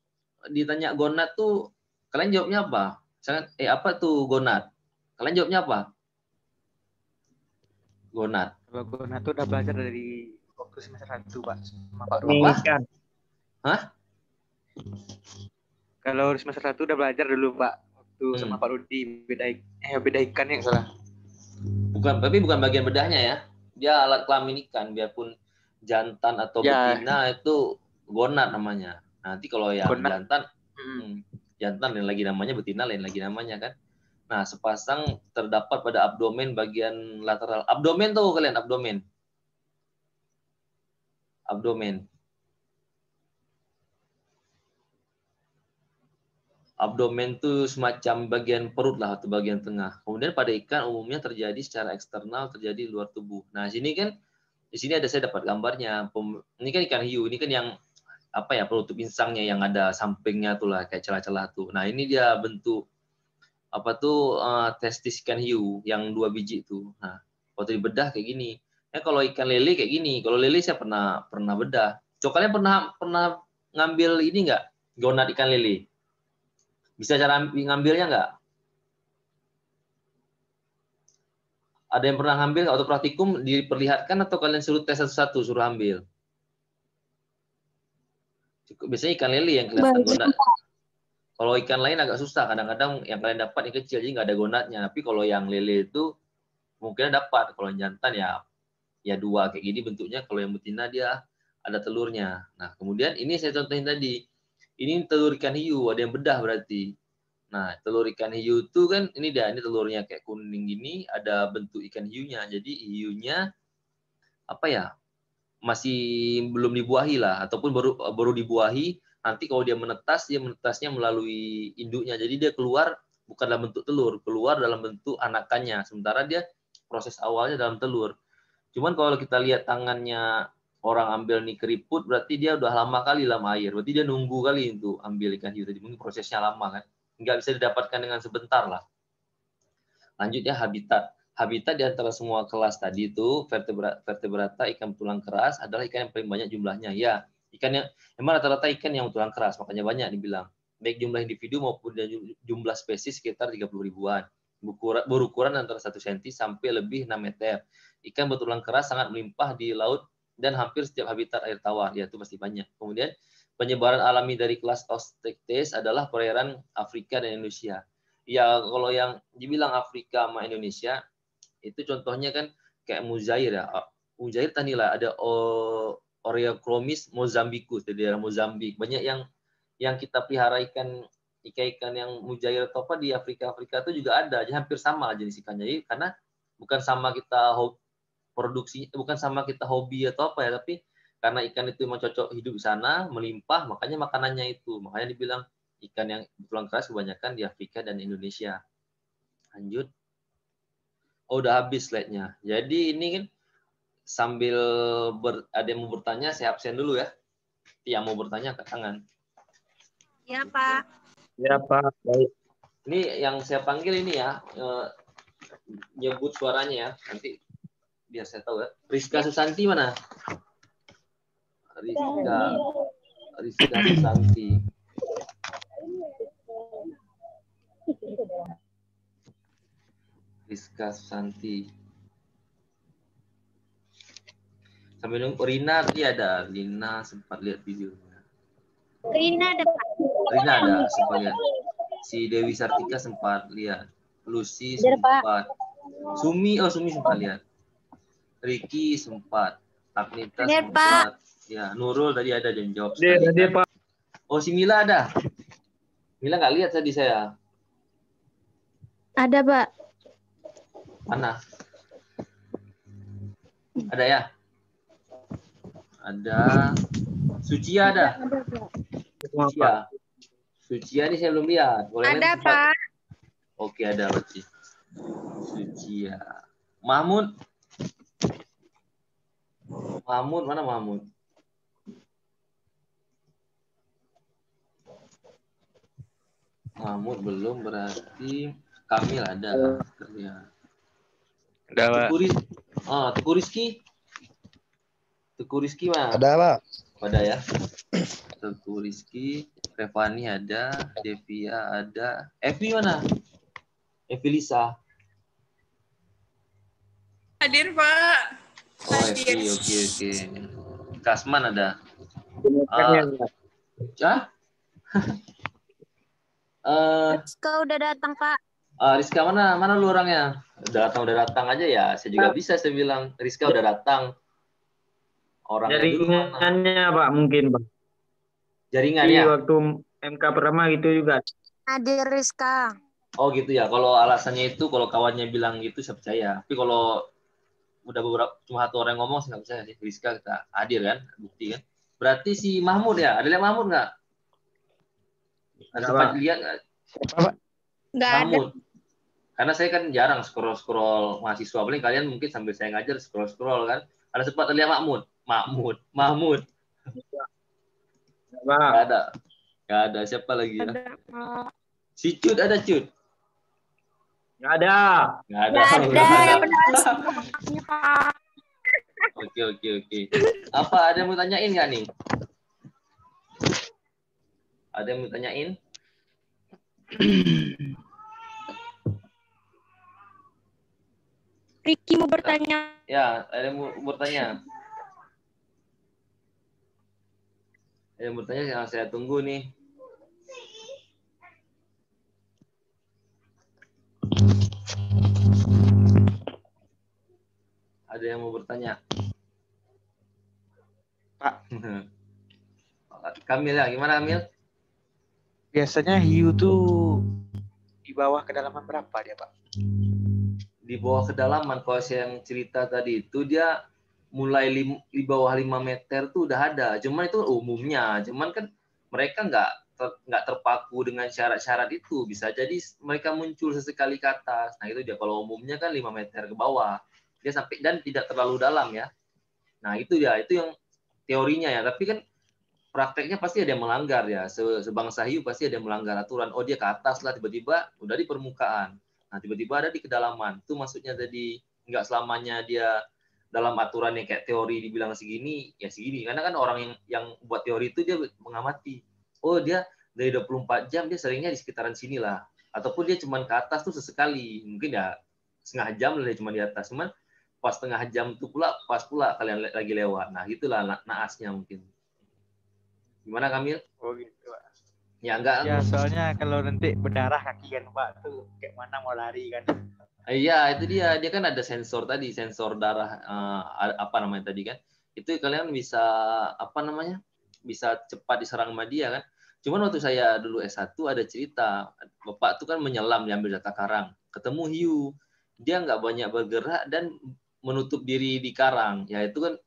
ditanya gonad tuh kalian jawabnya apa? Sangat eh apa tuh gonad kalian jawabnya apa? Gonad kalau gonad tuh udah belajar dari waktu semester satu pak sama pak Rudi hah? Kalau semester satu udah belajar dulu pak waktu hmm. sama Pak Rudi beda eh beda ikan yang salah. Bukan, tapi bukan bagian bedahnya ya. Dia alat kelamin ikan, biarpun jantan atau ya. betina itu gonat namanya. Nanti kalau yang gonat. jantan, hmm, jantan lain lagi namanya, betina lain lagi namanya kan. Nah, sepasang terdapat pada abdomen bagian lateral. Abdomen tuh kalian, abdomen. Abdomen. abdomen itu semacam bagian perut lah atau bagian tengah. Kemudian pada ikan umumnya terjadi secara eksternal, terjadi di luar tubuh. Nah, sini kan di sini ada saya dapat gambarnya. Ini kan ikan hiu, ini kan yang apa ya penutup insangnya yang ada sampingnya tuh lah kayak celah-celah tuh. Nah, ini dia bentuk apa tuh uh, testis ikan hiu yang dua biji tuh. Nah, waktu dibedah kayak gini. Ya kalau ikan lele kayak gini. Kalau lele saya pernah pernah bedah. Coba kalian pernah pernah ngambil ini enggak? Gonat ikan lele? Bisa cara ngambilnya nggak? Ada yang pernah ngambil atau praktikum diperlihatkan atau kalian suruh tes satu-satu suruh ambil? Cukup biasanya ikan lele yang kelihatan gonat. Kalau ikan lain agak susah, kadang-kadang yang kalian dapat yang kecil jadi nggak ada gonatnya. Tapi kalau yang lele itu mungkin dapat. Kalau yang jantan ya ya dua kayak gini bentuknya. Kalau yang betina dia ada telurnya. Nah kemudian ini saya contohin tadi ini telur ikan hiu, ada yang bedah berarti. Nah, telur ikan hiu itu kan ini dia, ini telurnya kayak kuning gini, ada bentuk ikan hiunya. Jadi hiunya apa ya? Masih belum dibuahi lah ataupun baru baru dibuahi. Nanti kalau dia menetas, dia menetasnya melalui induknya. Jadi dia keluar bukan dalam bentuk telur, keluar dalam bentuk anakannya. Sementara dia proses awalnya dalam telur. Cuman kalau kita lihat tangannya orang ambil nih keriput, berarti dia udah lama kali dalam air. Berarti dia nunggu kali itu ambil ikan hiu tadi. Mungkin prosesnya lama kan. Nggak bisa didapatkan dengan sebentar lah. Lanjut ya habitat. Habitat di antara semua kelas tadi itu vertebrata, vertebrata ikan tulang keras adalah ikan yang paling banyak jumlahnya. Ya, ikan yang memang rata-rata ikan yang tulang keras, makanya banyak dibilang. Baik jumlah individu maupun jumlah spesies sekitar 30 ribuan. Berukuran antara 1 cm sampai lebih 6 meter. Ikan bertulang keras sangat melimpah di laut dan hampir setiap habitat air tawar, yaitu pasti banyak. Kemudian penyebaran alami dari kelas Ostectes adalah perairan Afrika dan Indonesia ya kalau yang dibilang Afrika sama Indonesia itu contohnya kan kayak mujair ya. Mujair lah ada Oreochromis mozambicus dari daerah Mozambik. Banyak yang yang kita pelihara ikan ikan-ikan yang mujair atau apa di Afrika Afrika itu juga ada, jadi hampir sama jenis ikannya. Jadi karena bukan sama kita produksi, bukan sama kita hobi atau apa ya, tapi karena ikan itu memang cocok hidup di sana, melimpah, makanya makanannya itu. Makanya dibilang ikan yang tulang keras kebanyakan di Afrika dan Indonesia. Lanjut. Oh, udah habis slide-nya. Jadi ini kan sambil ber, ada yang mau bertanya, saya absen dulu ya. Yang mau bertanya ke tangan. Ya, Pak. Ya, Pak. Baik. Ini yang saya panggil ini ya, eh, nyebut suaranya ya. Nanti biar saya tahu ya. Rizka Susanti mana? Rizka. Rizka Susanti. Rizka Santi. Sambil nunggu Rina tadi ada. Rina sempat lihat videonya. Rina ada Rina ada sempat lihat. Si Dewi Sartika sempat lihat. Lucy sempat. Sumi, oh Sumi sempat lihat. Ricky sempat. Agnita sempat. Ya, Nurul tadi ada dan jawab. Dia, dia, Pak. Oh, si Mila ada. Mila nggak lihat tadi saya. Ada, Pak. Mana? Ada ya? Ada. Sucia ada? Sucia. Sucia ini saya belum lihat. Boleh ada, Pak. Oke, ada berarti. Sucia. Mahmud. Mahmud, mana Mahmud? Mahmud belum berarti Kamil ada. Ya. Ada, Pak. Tuku, Rizky. Oh, Tuku Rizky. Tuku Rizky mah. Ada, Pak. Ada ya. Tuku Rizky, Revani ada, Devia ada. Evi mana? Evi Lisa. Hadir, Pak. Oh, Evi, oke, oke. Kasman ada. Ah, uh, Uh, [laughs] Rizka udah datang, Pak. Uh, Rizka mana? Mana lu orangnya? Udah datang, udah datang aja ya. Saya juga bisa saya bilang, Rizka udah datang. Orang Jaringannya, Pak, mungkin, Pak. Jaringannya? Di waktu MK pertama gitu juga. Ada Rizka. Oh gitu ya. Kalau alasannya itu, kalau kawannya bilang gitu, saya percaya. Tapi kalau udah beberapa cuma satu orang yang ngomong, saya nggak percaya sih. Rizka kita hadir kan, bukti kan. Berarti si Mahmud ya? Ada lihat Mahmud nggak? Ada sempat lihat nggak? Nggak ada. Karena saya kan jarang scroll-scroll mahasiswa. Paling kalian mungkin sambil saya ngajar scroll-scroll kan. Ada sempat lihat Mahmud. Mahmud. Mahmud. Nggak ada. Nggak ada. Siapa lagi ya? Si Cut ada Cut? Nggak ada. Nggak ada. Nggak ada. Oke, oke, oke. Apa ada yang mau tanyain nggak nih? Ada yang mau tanyain? [clears throat] Ricky mau bertanya. Ya, ada yang mau bertanya. Ada yang bertanya yang saya tunggu nih. Ada yang mau bertanya? Pak. [laughs] Kamil ya, gimana Kamil? Biasanya hiu tuh di bawah kedalaman berapa dia, Pak? Di bawah kedalaman, kalau saya yang cerita tadi itu dia mulai lim, di bawah 5 meter tuh udah ada. Cuman itu umumnya. Cuman kan mereka nggak nggak ter, terpaku dengan syarat-syarat itu. Bisa jadi mereka muncul sesekali ke atas. Nah itu dia. Kalau umumnya kan 5 meter ke bawah. Dia sampai dan tidak terlalu dalam ya. Nah itu dia. Itu yang teorinya ya. Tapi kan prakteknya pasti ada yang melanggar ya. Sebangsa hiu pasti ada yang melanggar aturan. Oh dia ke atas lah tiba-tiba udah di permukaan nah tiba-tiba ada di kedalaman. Itu maksudnya jadi nggak selamanya dia dalam aturan yang kayak teori dibilang segini ya segini. Karena kan orang yang yang buat teori itu dia mengamati oh dia dari 24 jam dia seringnya di sekitaran sini lah. Ataupun dia cuma ke atas tuh sesekali. Mungkin ya setengah jam lah dia cuma di atas. Cuman pas setengah jam itu pula pas pula kalian lagi lewat. Nah gitulah naasnya mungkin. Gimana Kamil? Oh gitu. Ya enggak ya soalnya kalau nanti berdarah kaki kan Pak tuh kayak mana mau lari kan Iya, itu dia. Dia kan ada sensor tadi, sensor darah uh, apa namanya tadi kan. Itu kalian bisa apa namanya? Bisa cepat diserang sama dia kan. Cuman waktu saya dulu S1 ada cerita, Bapak tuh kan menyelam diambil data karang, ketemu hiu. Dia nggak banyak bergerak dan menutup diri di karang. Ya itu kan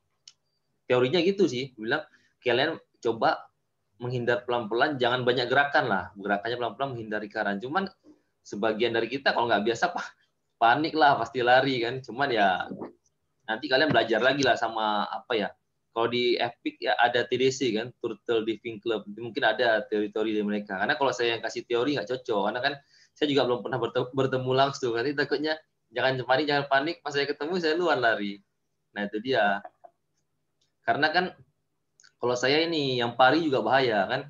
teorinya gitu sih. Bilang kalian coba menghindar pelan-pelan, jangan banyak gerakan lah. Gerakannya pelan-pelan menghindari karang. Cuman sebagian dari kita kalau nggak biasa pak panik lah pasti lari kan. Cuman ya nanti kalian belajar lagi lah sama apa ya. Kalau di Epic ya ada TDC kan Turtle Diving Club. Mungkin ada teori-teori dari mereka. Karena kalau saya yang kasih teori nggak cocok. Karena kan saya juga belum pernah bertemu langsung. Nanti takutnya jangan panik jangan panik. Pas saya ketemu saya luar lari. Nah itu dia. Karena kan kalau saya ini yang pari juga bahaya kan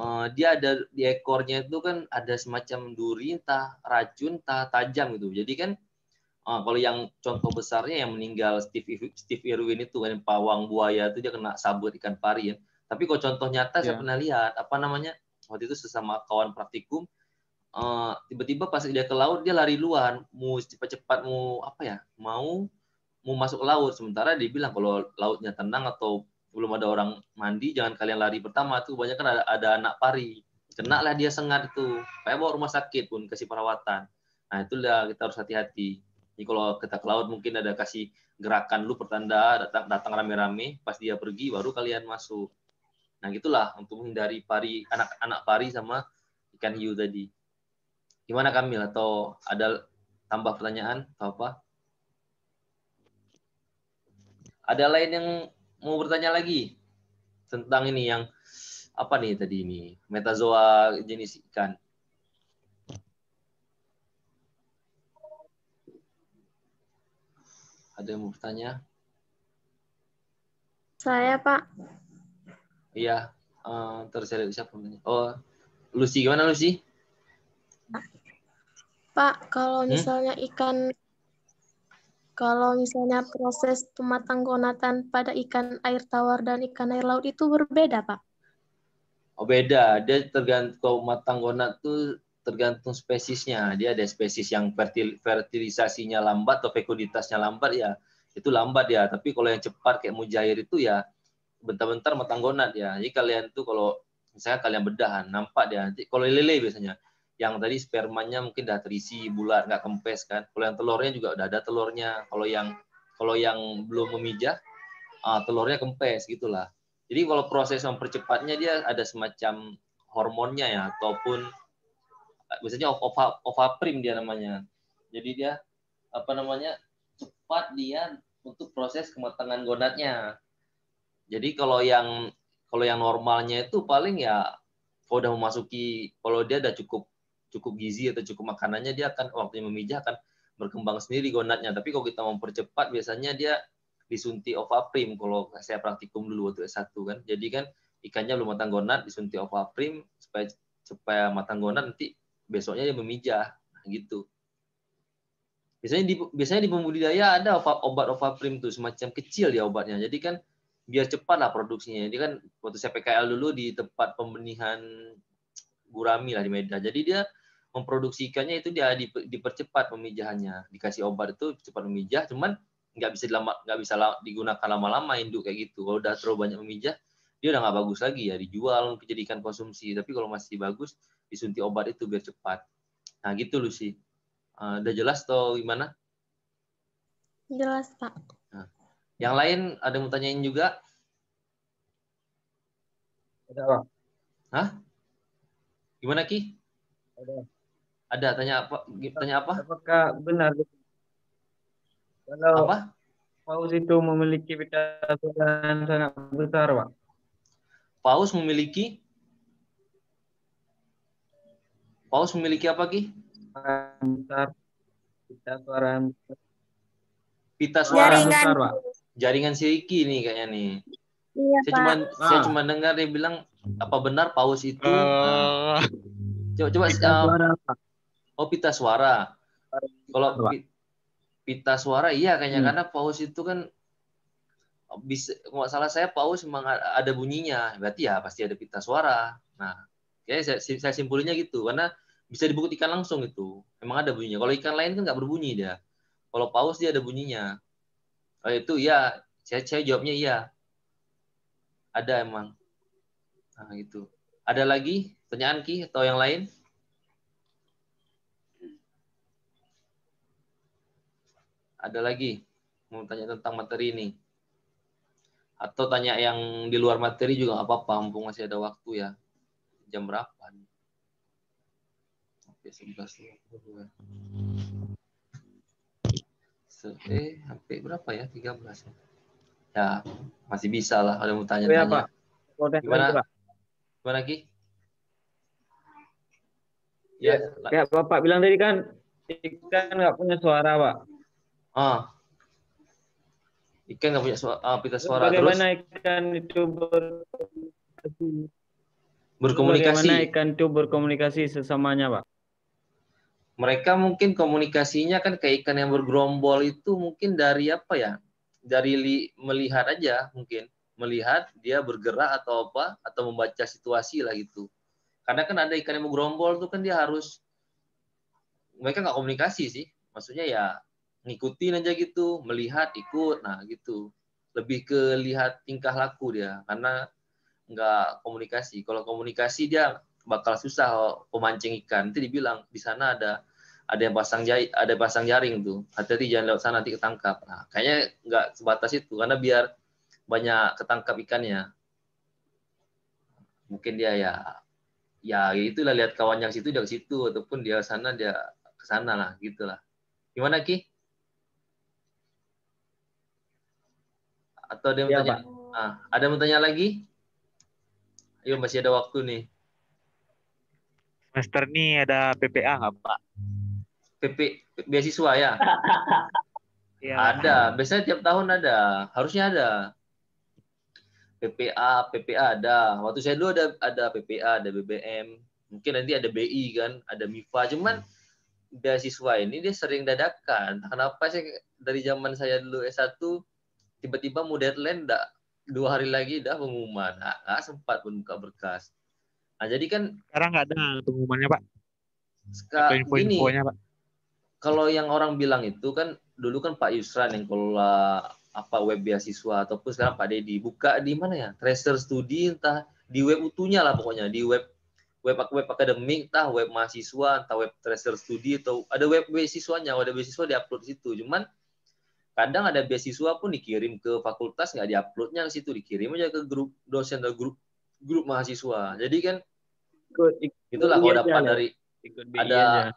uh, dia ada di ekornya itu kan ada semacam duri entah racun entah tajam gitu jadi kan uh, kalau yang contoh besarnya yang meninggal Steve Steve Irwin itu kan pawang buaya itu dia kena sabut ikan pari ya tapi kalau contoh nyata yeah. saya ya. pernah lihat apa namanya waktu itu sesama kawan praktikum uh, tiba-tiba pas dia ke laut dia lari luar mau cepat-cepat mau apa ya mau mau masuk laut sementara dia bilang kalau lautnya tenang atau belum ada orang mandi jangan kalian lari. Pertama tuh banyak kan ada, ada anak pari. Kena lah dia sengat itu. Kayak bawa rumah sakit pun kasih perawatan. Nah itulah kita harus hati-hati. Jadi kalau kita ke laut mungkin ada kasih gerakan lu pertanda datang datang rame-rame. Pas dia pergi baru kalian masuk. Nah gitulah untuk menghindari pari anak-anak pari sama ikan hiu tadi. Gimana Kamil? Atau ada tambah pertanyaan? Atau apa? Ada lain yang mau bertanya lagi tentang ini yang apa nih tadi ini metazoa jenis ikan. Ada yang mau bertanya? Saya Pak. Iya, uh, terus ada siapa? Oh, Lucy gimana Lucy? Pak, kalau hmm? misalnya hmm? ikan kalau misalnya proses pematanggonatan pada ikan air tawar dan ikan air laut itu berbeda, Pak? Oh, beda. Dia tergantung matanggonat itu tergantung spesiesnya. Dia ada spesies yang fertil, fertilisasinya lambat atau fekulitasnya lambat ya. Itu lambat ya. Tapi kalau yang cepat kayak mujair itu ya bentar-bentar matanggonat ya. Jadi kalian tuh kalau misalnya kalian bedahan nampak dia. Kalau lele biasanya yang tadi spermanya mungkin udah terisi bulat nggak kempes kan. Kalau yang telurnya juga udah ada telurnya. Kalau yang kalau yang belum memijah uh, telurnya kempes gitulah. Jadi kalau proses mempercepatnya dia ada semacam hormonnya ya ataupun biasanya ova, ovaprim dia namanya. Jadi dia apa namanya cepat dia untuk proses kematangan gonadnya. Jadi kalau yang kalau yang normalnya itu paling ya kalau udah memasuki kalau dia udah cukup cukup gizi atau cukup makanannya dia akan waktunya memijah akan berkembang sendiri gonadnya. Tapi kalau kita mempercepat biasanya dia disuntik ovaprim kalau saya praktikum dulu waktu S1 kan. Jadi kan ikannya belum matang gonad disuntik ovaprim supaya supaya matang gonad nanti besoknya dia memijah nah, gitu. Biasanya di biasanya di pembudidaya ada obat ovaprim tuh semacam kecil ya obatnya. Jadi kan biar cepat lah produksinya. Jadi kan waktu saya PKL dulu di tempat pembenihan gurami lah di Medan. Jadi dia memproduksi ikannya itu dia dipercepat pemijahannya. Dikasih obat itu cepat memijah cuman nggak bisa lama nggak bisa digunakan lama-lama induk kayak gitu. Kalau udah terlalu banyak memijah dia udah nggak bagus lagi ya dijual mungkin jadikan konsumsi. Tapi kalau masih bagus disuntik obat itu biar cepat. Nah gitu loh sih uh, udah jelas atau gimana? Jelas pak. Nah, yang lain ada yang mau tanyain juga? Ada pak. Hah? Gimana Ki? Ada. Ada tanya apa? Tanya apa? Apakah benar kalau Apa? paus itu memiliki pita suara yang sangat besar, Pak? Paus memiliki Paus memiliki apa Ki? Besar, pita suara yang besar. Pita suara yang Jaringan. besar, Pak. jaringan Siriki nih kayaknya nih. Iya, Saya cuma saya Ah. cuma dengar dia bilang apa benar paus itu Nah, coba coba Pita uh, suara, Pak. Oh pita suara. Kalau pita suara iya kayaknya Hmm. karena paus itu kan bisa kalau nggak salah saya paus memang ada bunyinya. Berarti ya pasti ada pita suara. Nah, kayak saya, saya simpulinnya gitu karena bisa dibuktikan langsung itu. Memang ada bunyinya. Kalau ikan lain kan nggak berbunyi dia. Kalau paus dia ada bunyinya. Oh, itu iya, saya, saya jawabnya iya. Ada emang. Nah, itu. Ada lagi pertanyaan Ki atau yang lain? Ada lagi mau tanya tentang materi ini? Atau tanya yang di luar materi juga nggak apa-apa, mumpung masih ada waktu ya. Jam berapa nih? Oke, 11 ya. Se- Eh, sampai berapa ya? 13 ya. Ya, masih bisa lah kalau mau ya, tanya-tanya. Protes Gimana? lagi. Gimana Ki? Ya, Kayak Bapak bilang tadi kan, ikan nggak punya suara, Pak. Ah. Ikan nggak punya suara, ah, pita suara terus Bagaimana ikan itu berkomunikasi? berkomunikasi. Bagaimana ikan itu berkomunikasi sesamanya, Pak? mereka mungkin komunikasinya kan kayak ikan yang bergerombol itu mungkin dari apa ya? Dari li- melihat aja mungkin. Melihat dia bergerak atau apa atau membaca situasi lah gitu. Karena kan ada ikan yang bergerombol tuh kan dia harus mereka nggak komunikasi sih. Maksudnya ya ngikutin aja gitu, melihat ikut, nah gitu. Lebih ke lihat tingkah laku dia karena nggak komunikasi. Kalau komunikasi dia bakal susah pemancing ikan. Nanti dibilang di sana ada ada yang pasang jai, ada yang pasang jaring tuh. Hati-hati jangan lewat sana nanti ketangkap. Nah, kayaknya nggak sebatas itu karena biar banyak ketangkap ikannya. Mungkin dia ya ya itulah lihat kawan yang situ dia situ ataupun dia sana dia ke sana lah gitulah. Gimana Ki? Atau ada yang tanya? Ah, ada yang mau tanya lagi? Ayo masih ada waktu nih. semester ini ada PPA nggak Pak? PP beasiswa ya? [laughs] Iya. Ada, biasanya tiap tahun ada, harusnya ada. PPA, PPA ada. Waktu saya dulu ada ada PPA, ada BBM, mungkin nanti ada BI kan, ada MIFA. Cuman beasiswa ini dia sering dadakan. Kenapa sih dari zaman saya dulu S1 tiba-tiba mau deadline enggak dua hari lagi dah pengumuman. Nggak, nggak sempat pun buka berkas. Nah, jadi kan Sekarang nggak ada pengumumannya Pak? Sekarang ini Pak? kalau yang orang bilang itu kan dulu kan Pak Yusran yang kelola apa web beasiswa ataupun sekarang Pak Dedi buka di mana ya Tracer Studi entah di web utuhnya lah pokoknya di web web web akademik entah web mahasiswa entah web Tracer Studi atau ada web beasiswanya ada beasiswa diupload di situ cuman kadang ada beasiswa pun dikirim ke fakultas nggak diuploadnya ke situ dikirim aja ke grup dosen atau grup grup mahasiswa jadi kan Ikut, ikut itulah kalau dapat dari ikut ada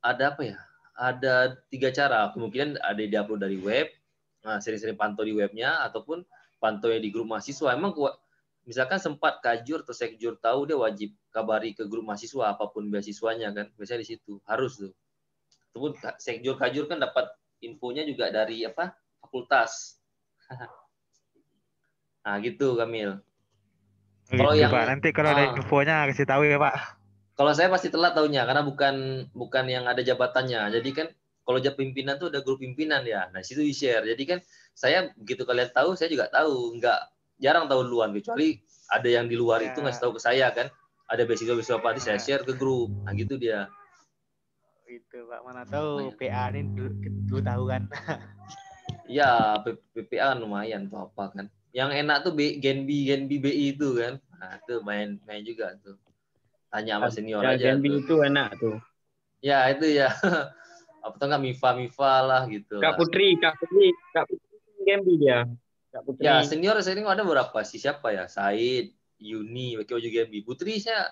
ada apa ya? Ada tiga cara. Kemungkinan ada yang diupload dari web, nah, sering-sering pantau di webnya, ataupun pantau di grup mahasiswa. Emang ku- misalkan sempat kajur atau sekjur tahu dia wajib kabari ke grup mahasiswa apa pun beasiswanya kan. Biasanya di situ harus tuh. Ataupun sekjur kajur kan dapat infonya juga dari apa? Fakultas. [laughs] nah gitu Kamil. Kalau Gitu, yang- Pak. Nanti kalau ada ah. infonya kasih tahu ya Pak. Kalau saya pasti telat tahunya karena bukan bukan yang ada jabatannya. Jadi kan kalau jab pimpinan tuh ada grup pimpinan ya. Nah, situ di-share. Jadi kan saya begitu kalian tahu, saya juga tahu. Enggak jarang tahu duluan kecuali ada yang di luar Ya. itu ngasih tahu ke saya kan. Ada beasiswa-beasiswa apa saya Ya. share ke grup. Nah, gitu dia. Itu Pak. Mana tahu Lumayan. PA ini dulu, dulu tahu kan. [laughs] Ya, P- PPA kan lumayan tuh apa kan. Yang enak tuh B, Gen B, Gen B, BI itu kan. Nah, itu main main juga tuh. Tanya sama senior Ya, aja Genbi tuh. itu enak tuh. Ya, itu ya. [laughs] apa tuh enggak Mifa Mifa lah gitu. Kak lah. Putri, Kak Putri, Kak Putri Genbi dia. Kak Putri. Ya senior saya ini ada berapa sih siapa ya? Said, Yuni, pakai baju Gembi. Putri saya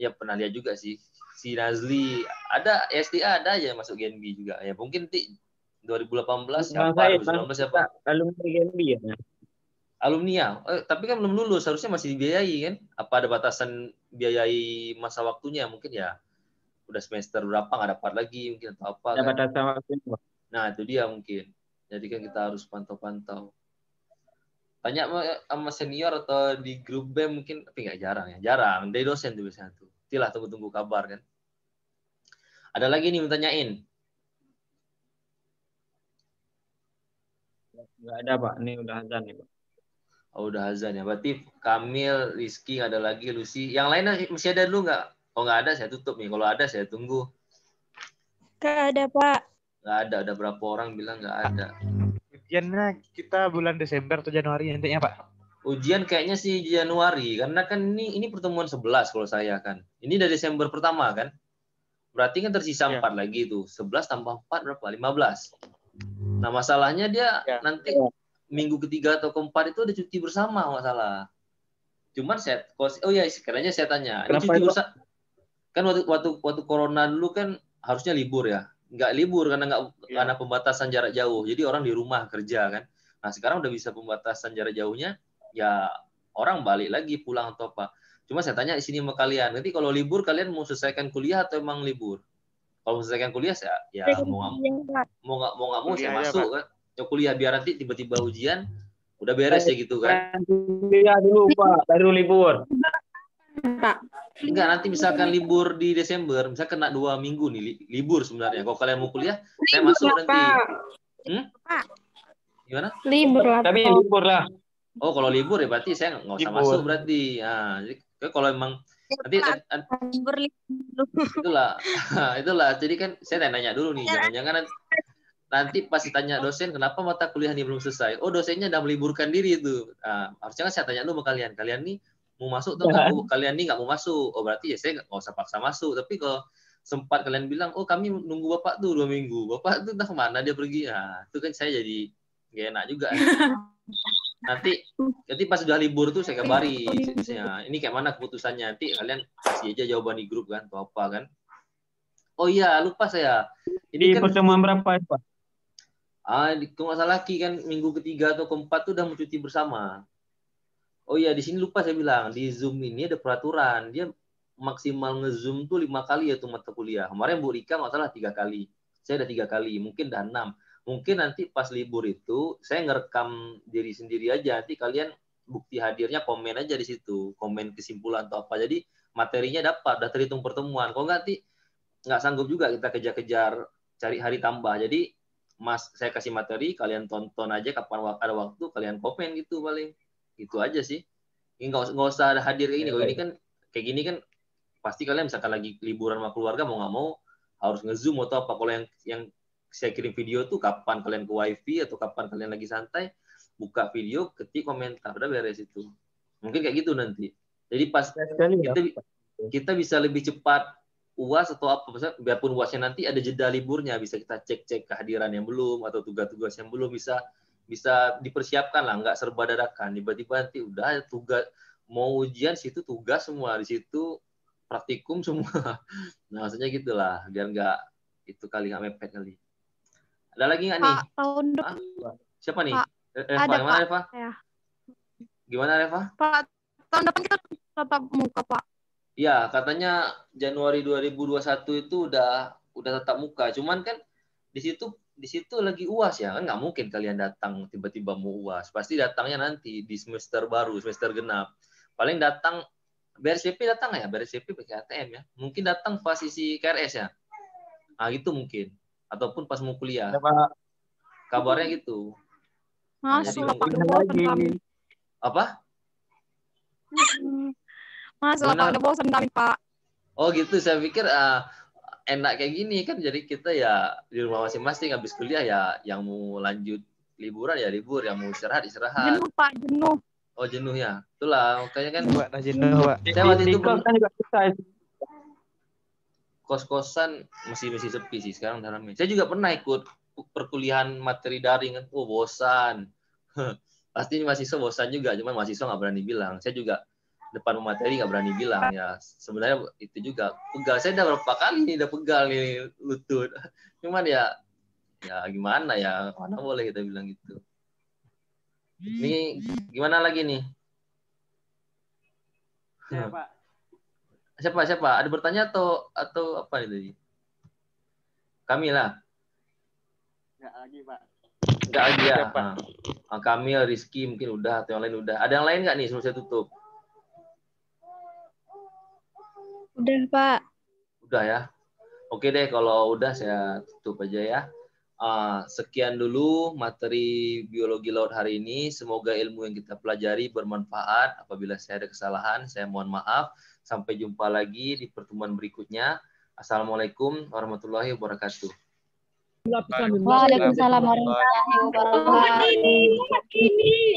ya pernah lihat juga sih si Nazli ada STA ada aja masuk Genbi juga. Ya mungkin ti 2018 siapa saya, 2019 siapa? Alumni Genbi ya. alumni eh, tapi kan belum lulus harusnya masih dibiayai kan? Apa ada batasan biayai masa waktunya? Mungkin ya udah semester berapa nggak dapat lagi mungkin atau apa Ada kan? batasan waktunya. Nah itu dia mungkin. Jadi kan kita harus pantau-pantau. Tanya sama- senior atau di grup BEM mungkin tapi nggak jarang ya. Jarang. Dari dosen tuh biasanya tuh Tilah tunggu-tunggu kabar kan? Ada lagi nih tanyain? Nggak ada Pak, ini udah azan nih Pak. oh, udah azan ya. Berarti Kamil Rizky nggak ada lagi Lucy. Yang lainnya masih ada dulu nggak? Oh nggak ada. Saya tutup nih. Kalau ada saya tunggu. Gak ada, Pak. nggak ada. Ada berapa orang bilang nggak ada? Ujiannya kita bulan Desember atau Januari nantinya Pak. Ujian kayaknya sih Januari karena kan ini ini pertemuan 11 kalau saya kan. Ini dari Desember pertama kan. Berarti kan tersisa Ya. empat lagi tuh. 11 tambah 4 berapa? 15 nah masalahnya dia Ya. nanti minggu ketiga atau keempat itu ada cuti bersama nggak salah. Cuman saya oh ya sekarangnya saya tanya ini Kenapa cuti itu? bersama kan waktu waktu waktu corona dulu kan harusnya libur ya. Nggak libur karena nggak Ya. karena pembatasan jarak jauh. Jadi orang di rumah kerja kan. Nah sekarang udah bisa pembatasan jarak jauhnya ya orang balik lagi pulang atau apa. Cuma saya tanya di sini sama kalian, nanti kalau libur kalian mau selesaikan kuliah atau emang libur? Kalau mau selesaikan kuliah saya ya mau nggak Iya, mau nggak mau nggak mau saya masuk kan. Ya kuliah biar nanti tiba-tiba ujian udah beres ya gitu kan. Kuliah dulu Pak, baru libur. Pak. Enggak nanti misalkan libur di Desember, misalkan kena dua minggu nih li- libur sebenarnya. Kalau kalian mau kuliah, saya masuk nanti. Hmm? Gimana? Libur lah. Tapi libur lah. Oh kalau libur ya berarti saya nggak usah Libur. masuk berarti. Nah, jadi kalau emang nanti Libur itulah. [laughs] Itulah. Jadi kan saya nanya dulu nih jangan-jangan nanti, nanti pas ditanya dosen kenapa mata kuliah ini belum selesai? Oh dosennya udah meliburkan diri itu. Nah, harusnya kan saya tanya dulu sama kalian kalian nih mau masuk atau nggak? Oh, kalian nih nggak mau masuk. Oh berarti ya saya nggak nggak usah paksa masuk. Tapi kalau sempat kalian bilang oh kami nunggu bapak tuh dua minggu. Bapak tuh entah ke mana dia pergi. Nah itu kan saya jadi gak enak juga [laughs] nanti nanti pas sudah libur tuh saya kabari Ya, ini kayak mana keputusannya? Nanti kalian kasih aja jawaban di grup kan atau apa kan? Oh iya lupa saya. Di ini kan pertemuan berapa ya, Pak? ah di kalau nggak salah Ki, kan minggu ketiga atau keempat tuh udah mau cuti bersama. Oh iya di sini lupa saya bilang di zoom ini ada peraturan. Dia maksimal ngezoom tuh lima kali ya tuh mata kuliah. Kemarin Bu Rika nggak salah tiga kali. Saya ada tiga kali mungkin udah enam mungkin nanti pas libur itu saya ngerekam diri sendiri aja. Nanti kalian bukti hadirnya komen aja di situ. Komen kesimpulan atau apa. Jadi materinya dapat udah terhitung pertemuan. Nggak nanti nggak sanggup juga kita kejar-kejar cari hari tambah. Jadi mas saya kasih materi kalian tonton aja kapan ada waktu kalian komen gitu paling. Itu aja sih. Ini nggak usah nggak usah ada hadir kayak gini. Kalau ini kan kayak gini kan pasti kalian misalkan lagi liburan sama keluarga mau nggak mau harus ngezoom atau apa. Kalau yang yang saya kirim video tuh kapan kalian ke wifi atau kapan kalian lagi santai buka video ketik komentar udah beres itu. Mungkin kayak gitu nanti. Jadi pas Sekali ya. kita kita bisa lebih cepat uas atau apa Maksudnya, biarpun uasnya nanti ada jeda liburnya bisa kita cek cek kehadiran yang belum atau tugas-tugas yang belum bisa bisa dipersiapkan lah nggak serba dadakan. Tiba-tiba nanti udah tugas mau ujian situ tugas semua di situ praktikum semua. [laughs] Nah maksudnya gitulah biar nggak itu kali nggak mepet kali ada lagi nggak nih tahun depan siapa nih Pak, Eh, Reva ada, gimana Pak. Reva Ya. gimana Reva Pak, tahun depan kita tatap muka, Pak. Iya, katanya Januari 2021 itu udah udah tatap muka. Cuman kan di situ di situ lagi UAS ya. Kan nggak mungkin kalian datang tiba-tiba mau UAS. Pasti datangnya nanti di semester baru, semester genap. Paling datang BRCP datang ya? BRCP pakai ATM ya. Mungkin datang pas isi KRS ya. Nah, gitu mungkin. Ataupun pas mau kuliah. Ada, Pak. Kabarnya gitu. Masuk Jadi. Apa? Pak. Gimana? Udah bosan kami, Pak. Oh gitu, saya pikir ah, enak kayak gini kan. Jadi kita ya di rumah masing-masing habis kuliah ya yang mau lanjut liburan ya libur, yang mau istirahat istirahat. Jenuh, Pak. Jenuh. Oh jenuh ya, itulah makanya kan Pak Najino Pak. Saya waktu itu kan juga. Kos-kosan masih masih sepi sih sekarang udah ramai. Saya juga pernah ikut perkuliahan materi daring kan, oh bosan. [laughs] Pasti mahasiswa bosan juga, cuman mahasiswa nggak berani bilang. Saya juga depan materi nggak berani bilang ya sebenarnya itu juga pegal saya udah berapa kali udah pegal nih lutut [laughs] cuman ya ya gimana ya mana boleh kita bilang gitu ini gimana lagi nih Siapa? Siapa siapa ada bertanya atau atau apa itu kami lah Enggak lagi, Pak. Enggak lagi ya. Siapa? Ah, Kamil, Rizky mungkin udah atau yang lain udah. Ada yang lain nggak nih sebelum saya tutup? Udah, Pak. Udah ya. Oke deh kalau udah saya tutup aja ya. Ah, sekian dulu materi biologi laut hari ini. Semoga ilmu yang kita pelajari bermanfaat. Apabila saya ada kesalahan, saya mohon maaf. Sampai jumpa lagi di pertemuan berikutnya. Assalamualaikum warahmatullahi wabarakatuh. Waalaikumsalam warahmatullahi wabarakatuh.